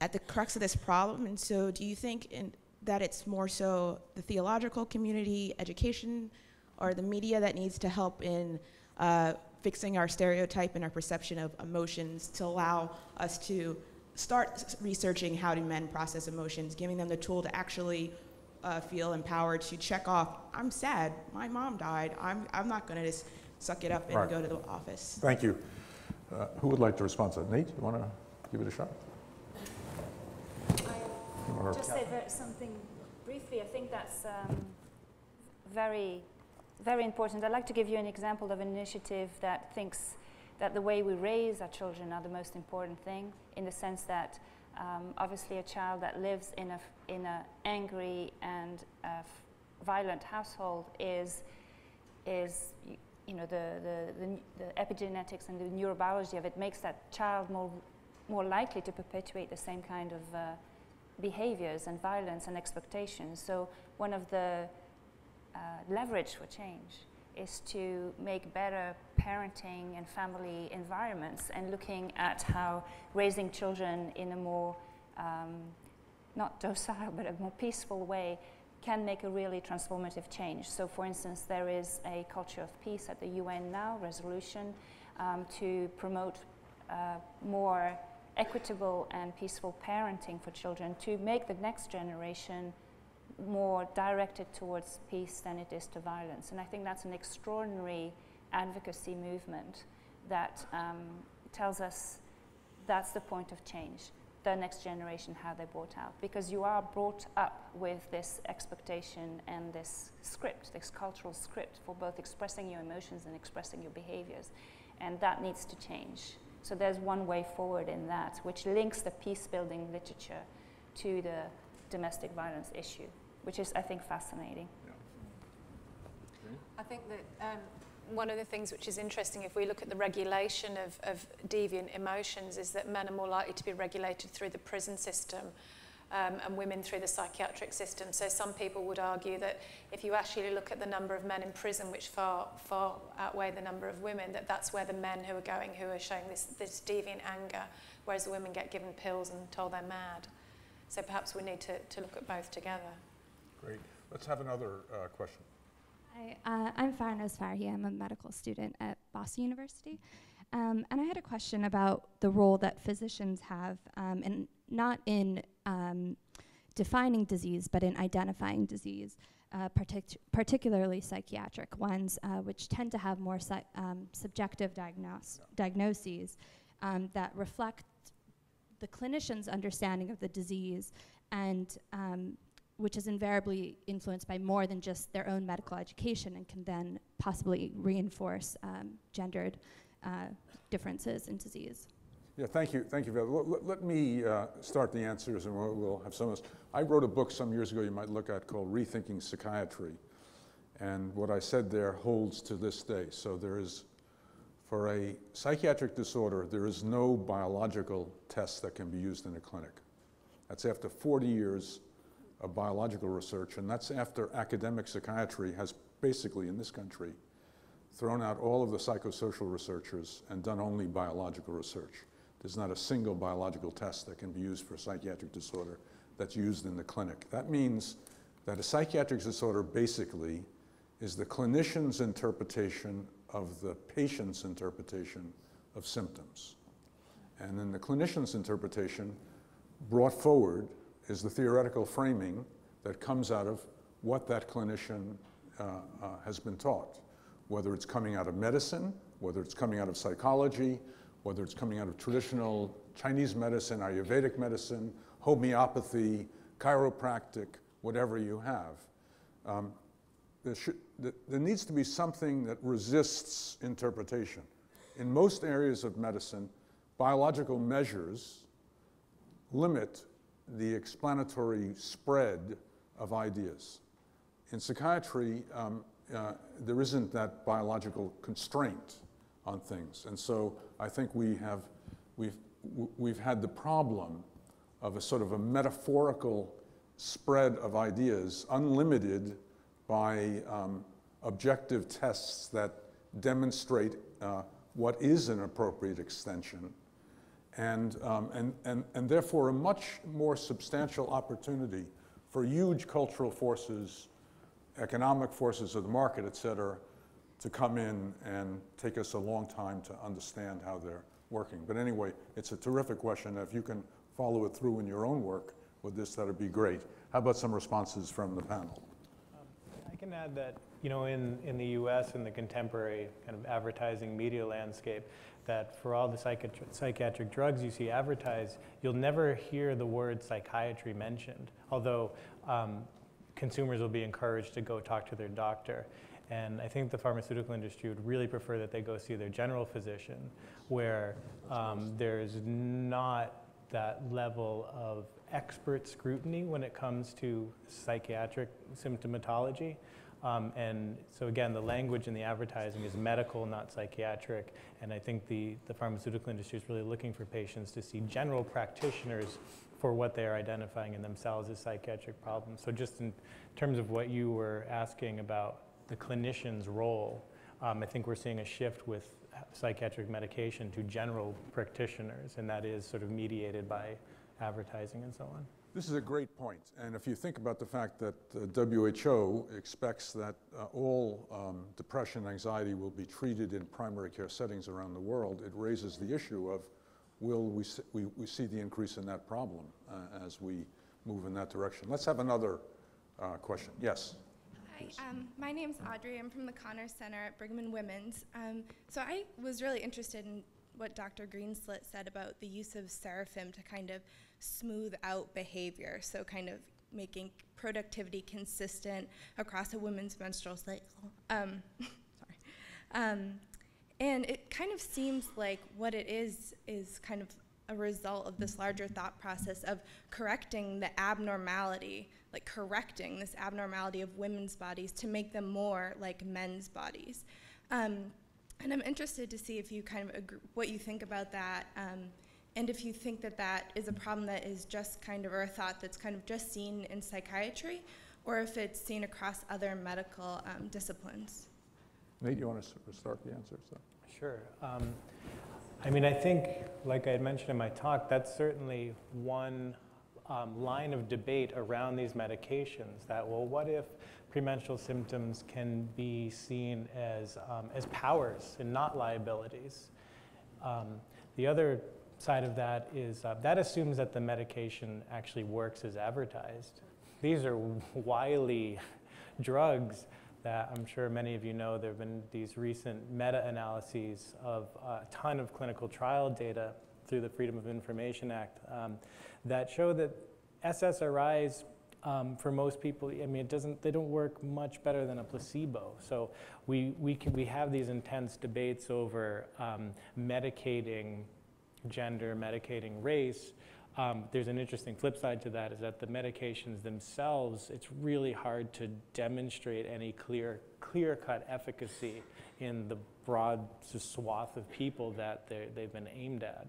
at the crux of this problem. And so, do you think in, that it's more so the theological community, education, or the media that needs to help in uh, fixing our stereotype and our perception of emotions to allow us to start researching how do men process emotions, giving them the tool to actually uh, feel empowered to check off, I'm sad, my mom died, I'm, I'm not going to just suck it up and Right. go to the office. Thank you. Uh, Who would like to respond to that? Nate, you want to give it a shot? You wanna- Just say ver- something briefly. I think that's um, very, very important. I'd like to give you an example of an initiative that thinks that the way we raise our children are the most important thing, in the sense that um, obviously a child that lives in a in a angry and uh, violent household is is you know the, the, the, the epigenetics and the neurobiology of it makes that child more more likely to perpetuate the same kind of uh, behaviors and violence and expectations. So one of the uh, leverage for change is to make better parenting and family environments and looking at how raising children in a more um, not docile but a more peaceful way can make a really transformative change. So, for instance, there is a culture of peace at the UN now resolution um, to promote uh, more equitable and peaceful parenting for children to make the next generation more directed towards peace than it is to violence. And I think that's an extraordinary advocacy movement that um, tells us that's the point of change, the next generation, how they're brought out. Because you are brought up with this expectation and this script, this cultural script for both expressing your emotions and expressing your behaviors. And that needs to change. So there's one way forward in that, which links the peace building literature to the domestic violence issue, which is, I think, fascinating. I think that um, one of the things which is interesting, if we look at the regulation of, of deviant emotions, is that men are more likely to be regulated through the prison system um, and women through the psychiatric system. So some people would argue that if you actually look at the number of men in prison, which far far outweigh the number of women, that that's where the men who are going, who are showing this, this deviant anger, whereas the women get given pills and told they're mad. So perhaps we need to, to look at both together. Great. Let's have another uh, question. Hi, uh, I'm Farnaz Farhi. I'm a medical student at Boston University. Um, and I had a question about the role that physicians have, um, in, not in um, defining disease, but in identifying disease, uh, partic- particularly psychiatric ones, uh, which tend to have more um, subjective diagnos- diagnoses um, that reflect the clinician's understanding of the disease and um, which is invariably influenced by more than just their own medical education and can then possibly reinforce um, gendered uh, differences in disease. Yeah, thank you, thank you. Val. Let, let- me uh, start the answers, and we'll, we'll have some of this. I wrote a book some years ago you might look at called Rethinking Psychiatry, and what I said there holds to this day. So there is, for a psychiatric disorder, there is no biological test that can be used in a clinic. That's after 40 years of biological research, and that's after academic psychiatry has basically, in this country, thrown out all of the psychosocial researchers and done only biological research. There's not a single biological test that can be used for psychiatric disorder that's used in the clinic. That means that a psychiatric disorder basically is the clinician's interpretation of the patient's interpretation of symptoms. And then the clinician's interpretation brought forward is the theoretical framing that comes out of what that clinician uh, uh, has been taught, whether it's coming out of medicine, whether it's coming out of psychology, whether it's coming out of traditional Chinese medicine, Ayurvedic medicine, homeopathy, chiropractic, whatever you have. Um, there, should, there needs to be something that resists interpretation. In most areas of medicine, biological measures limit the explanatory spread of ideas. In psychiatry, um, uh, there isn't that biological constraint on things. And so I think we have, we've, we've had the problem of a sort of a metaphorical spread of ideas, unlimited by um, objective tests that demonstrate uh, what is an appropriate extension, and, um, and, and, and therefore a much more substantial opportunity for huge cultural forces, economic forces of the market, et cetera, to come in and take us a long time to understand how they're working. But anyway, it's a terrific question. If you can follow it through in your own work with this, that'd be great. How about some responses from the panel? Um, I can add that, you know, in, in the US, in the contemporary kind of advertising media landscape, that for all the psychiatric, psychiatric drugs you see advertised, you'll never hear the word psychiatry mentioned, although um, consumers will be encouraged to go talk to their doctor. And I think the pharmaceutical industry would really prefer that they go see their general physician, where um, there's not that level of expert scrutiny when it comes to psychiatric symptomatology. Um, and so again, the language in the advertising is medical, not psychiatric. And I think the, the pharmaceutical industry is really looking for patients to see general practitioners for what they are identifying in themselves as psychiatric problems. So just in terms of what you were asking about the clinician's role, um, I think we're seeing a shift with psychiatric medication to general practitioners, and that is sort of mediated by advertising and so on. This is a great point. And if you think about the fact that uh, WHO expects that uh, all um, depression and anxiety will be treated in primary care settings around the world, it raises the issue of will we, see, we, we see the increase in that problem uh, as we move in that direction. Let's have another uh, question. Yes. Hi, um, my name's Audrey. I'm from the Connors Center at Brigham and Women's. Um, so I was really interested in what Dr. Greenslit said about the use of Sarafem to kind of smooth out behavior, so kind of making productivity consistent across a woman's menstrual cycle. Um, sorry. Um, and it kind of seems like what it is is kind of a result of this larger thought process of correcting the abnormality, like correcting this abnormality of women's bodies to make them more like men's bodies. Um, and I'm interested to see if you kind of agree, what you think about that. Um, and if you think that that is a problem that is just kind of, or a thought that's kind of just seen in psychiatry, or if it's seen across other medical um, disciplines. Nate, you want to start the answer? So. Sure. Um, I mean, I think, like I had mentioned in my talk, that's certainly one um, line of debate around these medications that, well, what if premenstrual symptoms can be seen as, um, as powers and not liabilities? Um, the other side of that is uh, that assumes that the medication actually works as advertised. These are wily drugs that I'm sure many of you know. There have been these recent meta analyses of a ton of clinical trial data through the Freedom of Information Act um, that show that SSRIs um, for most people, I mean, it doesn't, they don't work much better than a placebo. So we, we, can, we have these intense debates over um, medicating gender, medicating race, um, there's an interesting flip side to that is that the medications themselves, it's really hard to demonstrate any clear, clear-cut efficacy in the broad swath of people that they've been aimed at.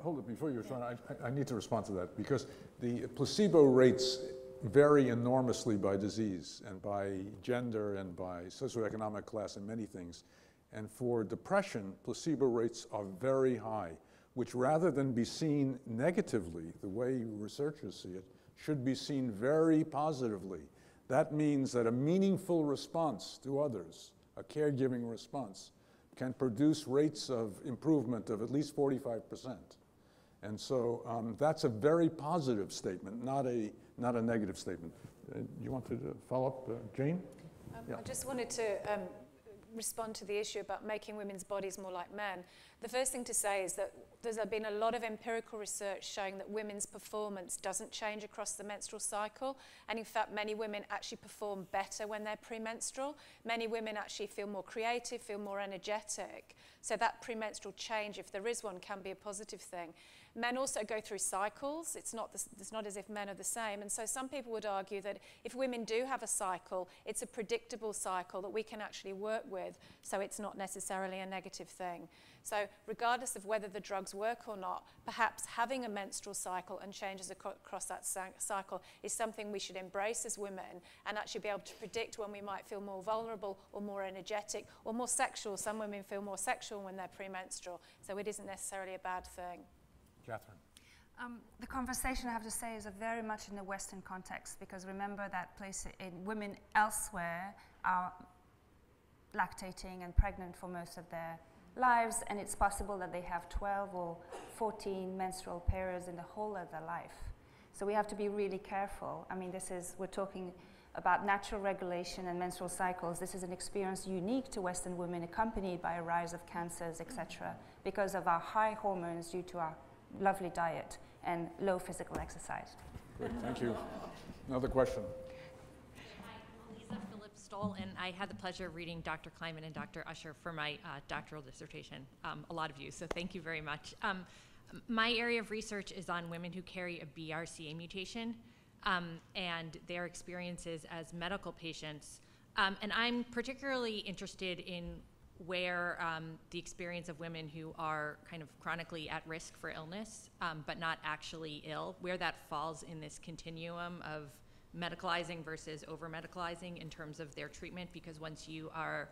Hold it, before you respond, I, I need to respond to that because the placebo rates vary enormously by disease and by gender and by socioeconomic class and many things. And for depression, placebo rates are very high, which rather than be seen negatively, the way researchers see it, should be seen very positively. That means that a meaningful response to others, a caregiving response, can produce rates of improvement of at least 45%. And so um, that's a very positive statement, not a, not a negative statement. Uh, you want to follow up, uh, Jane? Um, yeah. I just wanted to um, respond to the issue about making women's bodies more like men. The first thing to say is that there's been a lot of empirical research showing that women's performance doesn't change across the menstrual cycle. And in fact, many women actually perform better when they're premenstrual. Many women actually feel more creative, feel more energetic. So that premenstrual change, if there is one, can be a positive thing. Men also go through cycles. It's not, the, it's not as if men are the same. And so some people would argue that if women do have a cycle, it's a predictable cycle that we can actually work with, so it's not necessarily a negative thing. So regardless of whether the drugs work or not, perhaps having a menstrual cycle and changes across that cycle is something we should embrace as women and actually be able to predict when we might feel more vulnerable or more energetic or more sexual. Some women feel more sexual when they're premenstrual, so it isn't necessarily a bad thing. Catherine. Um, the conversation, I have to say, is very much in the Western context because remember that place in women elsewhere are lactating and pregnant for most of their lives, and it's possible that they have 12 or 14 menstrual periods in the whole of their life. So we have to be really careful. I mean, this is, we're talking about natural regulation and menstrual cycles. This is an experience unique to Western women, accompanied by a rise of cancers, etc., because of our high hormones due to our lovely diet and low physical exercise. Great, thank you. Another question. Hi, Lisa Phillips Stoll, and I had the pleasure of reading Dr. Kleinman and Dr. Ussher for my uh, doctoral dissertation. Um, a lot of you, so thank you very much. Um, my area of research is on women who carry a BRCA mutation um, and their experiences as medical patients. Um, and I'm particularly interested in where um, the experience of women who are kind of chronically at risk for illness, um, but not actually ill, where that falls in this continuum of medicalizing versus over medicalizing in terms of their treatment, because once you are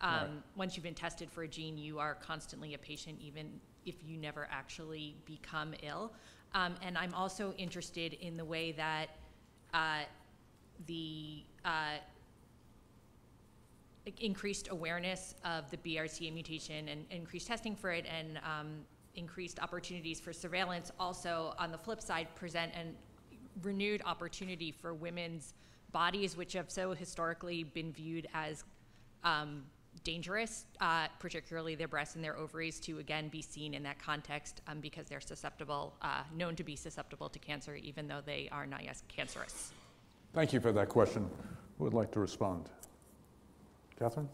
um, right. once you've been tested for a gene, you are constantly a patient, even if you never actually become ill. Um, and I'm also interested in the way that uh, the uh, increased awareness of the BRCA mutation and increased testing for it and um, increased opportunities for surveillance also on the flip side present a renewed opportunity for women's bodies which have so historically been viewed as um, dangerous, uh, particularly their breasts and their ovaries, to again be seen in that context um, because they're susceptible, uh, known to be susceptible to cancer, even though they are not yet cancerous. Thank you for that question. Who would like to respond? Catherine?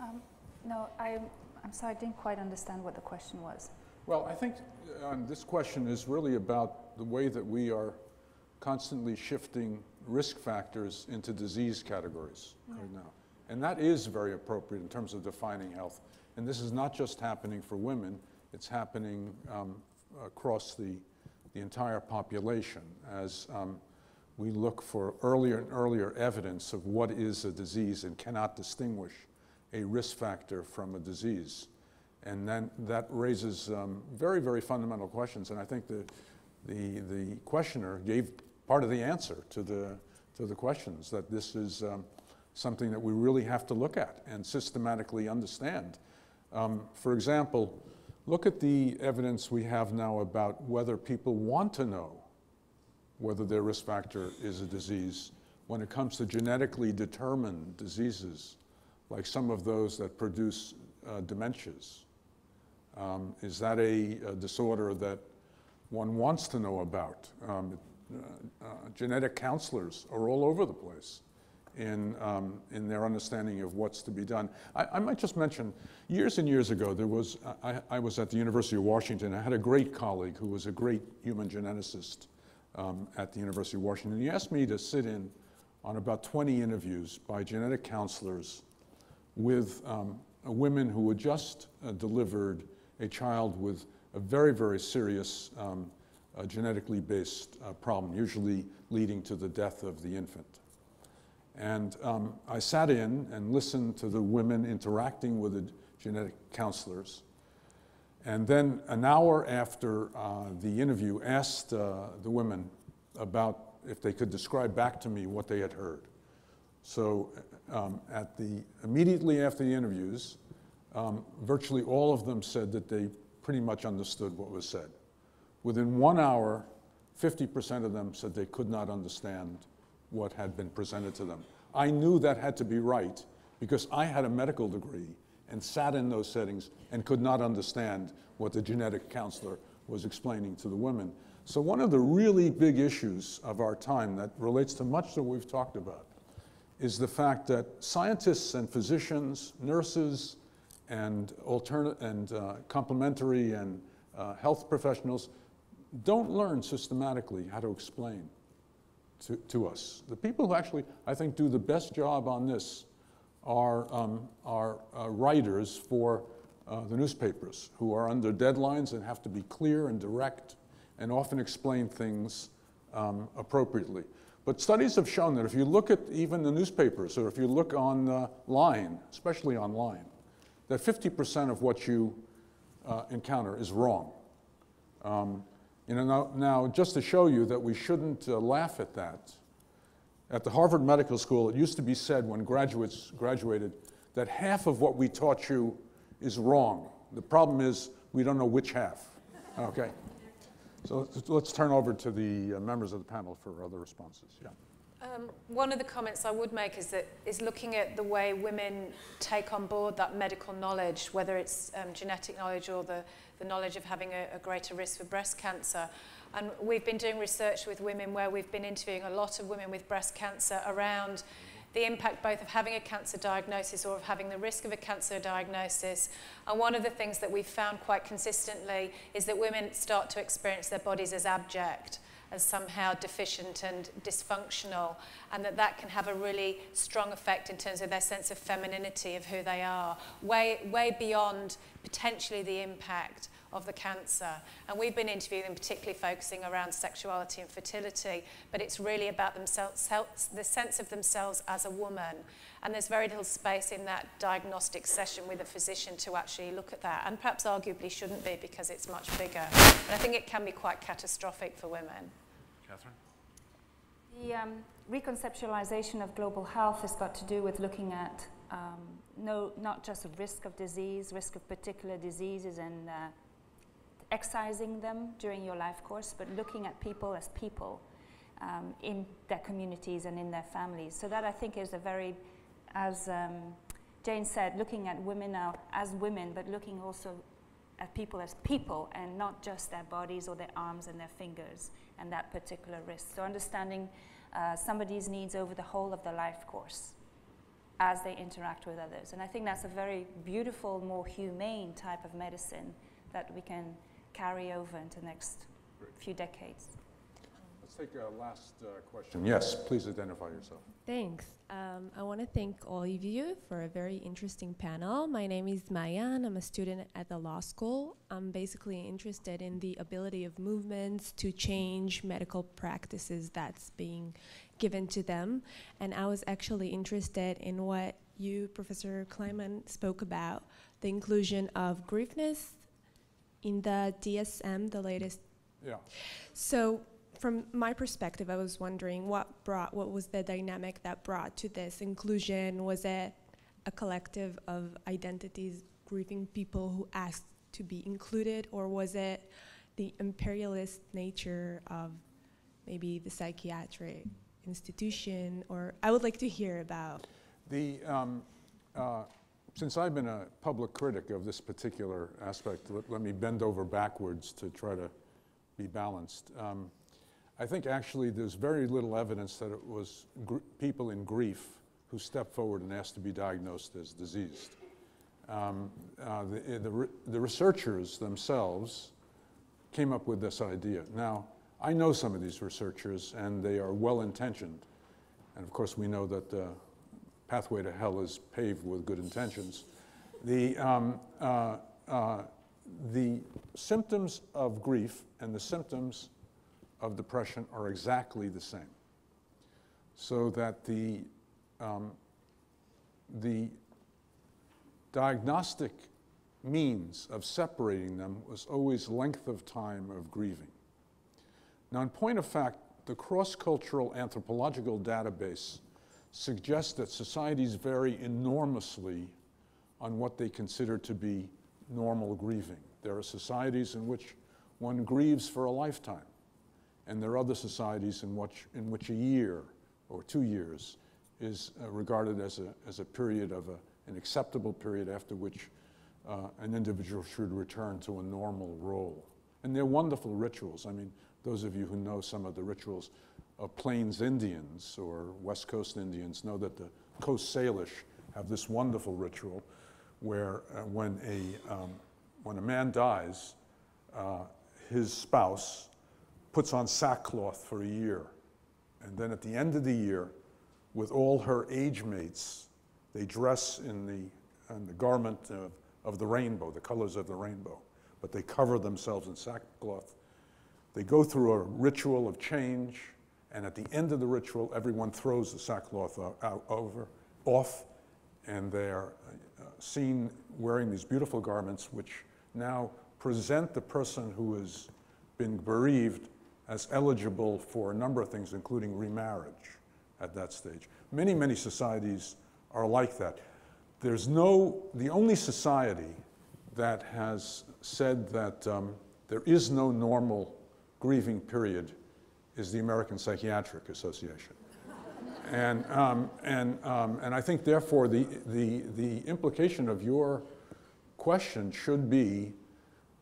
Um, no, I, I'm sorry, I didn't quite understand what the question was. Well, I think um, this question is really about the way that we are constantly shifting risk factors into disease categories yeah. right now. And that is very appropriate in terms of defining health. And this is not just happening for women, it's happening um, across the, the entire population as um, we look for earlier and earlier evidence of what is a disease and cannot distinguish a risk factor from a disease. And then that raises um, very, very fundamental questions. And I think the, the, the questioner gave part of the answer to the, to the questions that this is um, something that we really have to look at and systematically understand. Um, for example, look at the evidence we have now about whether people want to know whether their risk factor is a disease. When it comes to genetically determined diseases, like some of those that produce uh, dementias, um, is that a, a, disorder that one wants to know about? Um, uh, uh, genetic counselors are all over the place in, um, in their understanding of what's to be done. I, I, might just mention, years and years ago, there was, I, I was at the University of Washington. I had a great colleague who was a great human geneticist um, at the University of Washington. He asked me to sit in on about 20 interviews by genetic counselors with um, women who had just uh, delivered a child with a very, very serious um, uh, genetically based uh, problem, usually leading to the death of the infant. And um, I sat in and listened to the women interacting with the genetic counselors. And then an hour after uh, the interview, asked uh, the women about if they could describe back to me what they had heard. So um, at the, immediately after the interviews, um, virtually all of them said that they pretty much understood what was said. Within one hour, 50% of them said they could not understand what had been presented to them. I knew that had to be right because I had a medical degree and sat in those settings and could not understand what the genetic counselor was explaining to the women. So one of the really big issues of our time that relates to much that we've talked about is the fact that scientists and physicians, nurses, and, alternate, and uh, complementary and uh, health professionals don't learn systematically how to explain to, to us. The people who actually, I think, do the best job on this are, um, are uh, writers for uh, the newspapers who are under deadlines and have to be clear and direct and often explain things um, appropriately. But studies have shown that if you look at even the newspapers or if you look online, especially online, that 50% of what you uh, encounter is wrong. Um, you know, now, now, just to show you that we shouldn't uh, laugh at that, at the Harvard Medical School, it used to be said when graduates graduated that half of what we taught you is wrong. The problem is we don't know which half. Okay? So let's, turn over to the uh, members of the panel for other responses. Yeah. Um, one of the comments I would make is that is looking at the way women take on board that medical knowledge, whether it's um, genetic knowledge or the, the knowledge of having a, a greater risk for breast cancer. And we've been doing research with women where we've been interviewing a lot of women with breast cancer around the impact both of having a cancer diagnosis or of having the risk of a cancer diagnosis. And one of the things that we've found quite consistently is that women start to experience their bodies as abject as somehow deficient and dysfunctional and that that can have a really strong effect in terms of their sense of femininity of who they are way way beyond potentially the impact of the cancer. And we've been interviewing them, particularly focusing around sexuality and fertility, but it's really about themselves, the sense of themselves as a woman. And there's very little space in that diagnostic session with a physician to actually look at that. And perhaps arguably shouldn't be because it's much bigger. But I think it can be quite catastrophic for women. Catherine? The um, reconceptualization of global health has got to do with looking at um, no, not just the risk of disease, risk of particular diseases and uh, excising them during your life course, but looking at people as people um, in their communities and in their families. So that I think is a very, as um, Jane said, looking at women now as women, but looking also at people as people and not just their bodies or their arms and their fingers and that particular risk. So understanding uh, somebody's needs over the whole of the life course as they interact with others. And I think that's a very beautiful, more humane type of medicine that we can carry over into the next few decades. Let's take a last uh, question. Yes, please identify yourself. Thanks. Um, I want to thank all of you for a very interesting panel. My name is Maya, and I'm a student at the law school. I'm basically interested in the ability of movements to change medical practices that's being given to them. And I was actually interested in what you, Professor Kleinman, spoke about the inclusion of griefness in the DSM, the latest. Yeah. So from my perspective, I was wondering what brought, what was the dynamic that brought to this inclusion? Was it a collective of identities grieving people who asked to be included, or was it the imperialist nature of maybe the psychiatric institution? Or I would like to hear about. The um, uh, since I've been a public critic of this particular aspect, let, let me bend over backwards to try to be balanced. Um, I think actually there's very little evidence that it was people in grief who stepped forward and asked to be diagnosed as diseased. Um, uh, the, the, re the, researchers themselves came up with this idea. Now, I know some of these researchers, and they are well intentioned. And of course, we know that the pathway to hell is paved with good intentions. The, um, uh, uh, the symptoms of grief and the symptoms of depression are exactly the same. So that the, um, the diagnostic means of separating them was always length of time of grieving. Now, in point of fact, the cross-cultural anthropological database suggests that societies vary enormously on what they consider to be normal grieving. There are societies in which one grieves for a lifetime, and there are other societies in which, in which a year or two years is uh, regarded as a, as a period of a, an acceptable period after which uh, an individual should return to a normal role. And they're wonderful rituals. I mean, those of you who know some of the rituals of Plains Indians or West Coast Indians know that the Coast Salish have this wonderful ritual where uh, when, a, um, when a man dies, uh, his spouse puts on sackcloth for a year. And then at the end of the year, with all her age mates, they dress in the, in the garment of, of the rainbow, the colors of the rainbow, but they cover themselves in sackcloth. They go through a ritual of change, and at the end of the ritual, everyone throws the sackcloth out, over, off, and they're uh, seen wearing these beautiful garments, which now present the person who has been bereaved as eligible for a number of things, including remarriage at that stage. Many, many societies are like that. There's no, the only society that has said that um, there is no normal grieving period is the American Psychiatric Association. and, um, and, um, and I think, therefore, the, the, the implication of your question should be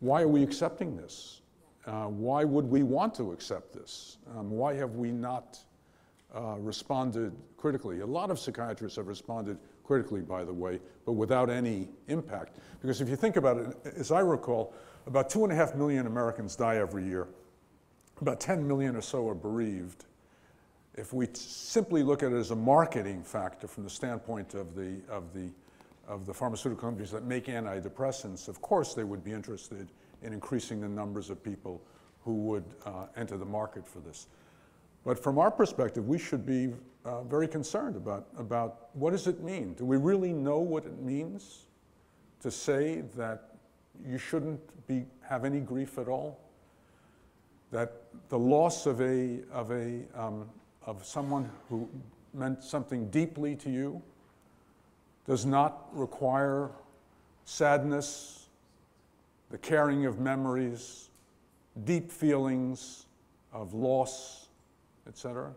why are we accepting this? Uh, why would we want to accept this? Um, why have we not uh, responded critically? A lot of psychiatrists have responded critically, by the way, but without any impact. Because if you think about it, as I recall, about two and a half million Americans die every year. About 10 million or so are bereaved. If we simply look at it as a marketing factor from the standpoint of the, of the, of the pharmaceutical companies that make antidepressants, of course they would be interested in increasing the numbers of people who would uh, enter the market for this. But from our perspective, we should be uh, very concerned about, about what does it mean? Do we really know what it means to say that you shouldn't be, have any grief at all? That the loss of, a, of, a, um, of someone who meant something deeply to you does not require sadness, the carrying of memories, deep feelings of loss, etc.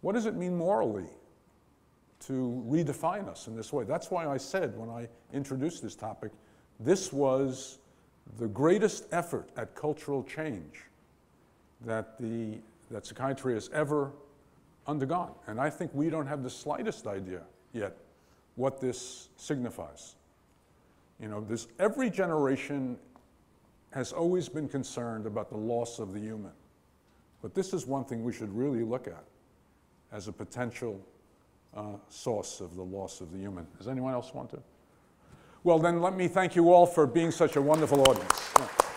What does it mean morally to redefine us in this way? That's why I said when I introduced this topic, this was the greatest effort at cultural change that, the, that psychiatry has ever undergone. And I think we don't have the slightest idea yet what this signifies. You know, this, every generation has always been concerned about the loss of the human. But this is one thing we should really look at as a potential uh, source of the loss of the human. Does anyone else want to? Well, then let me thank you all for being such a wonderful audience. Yeah.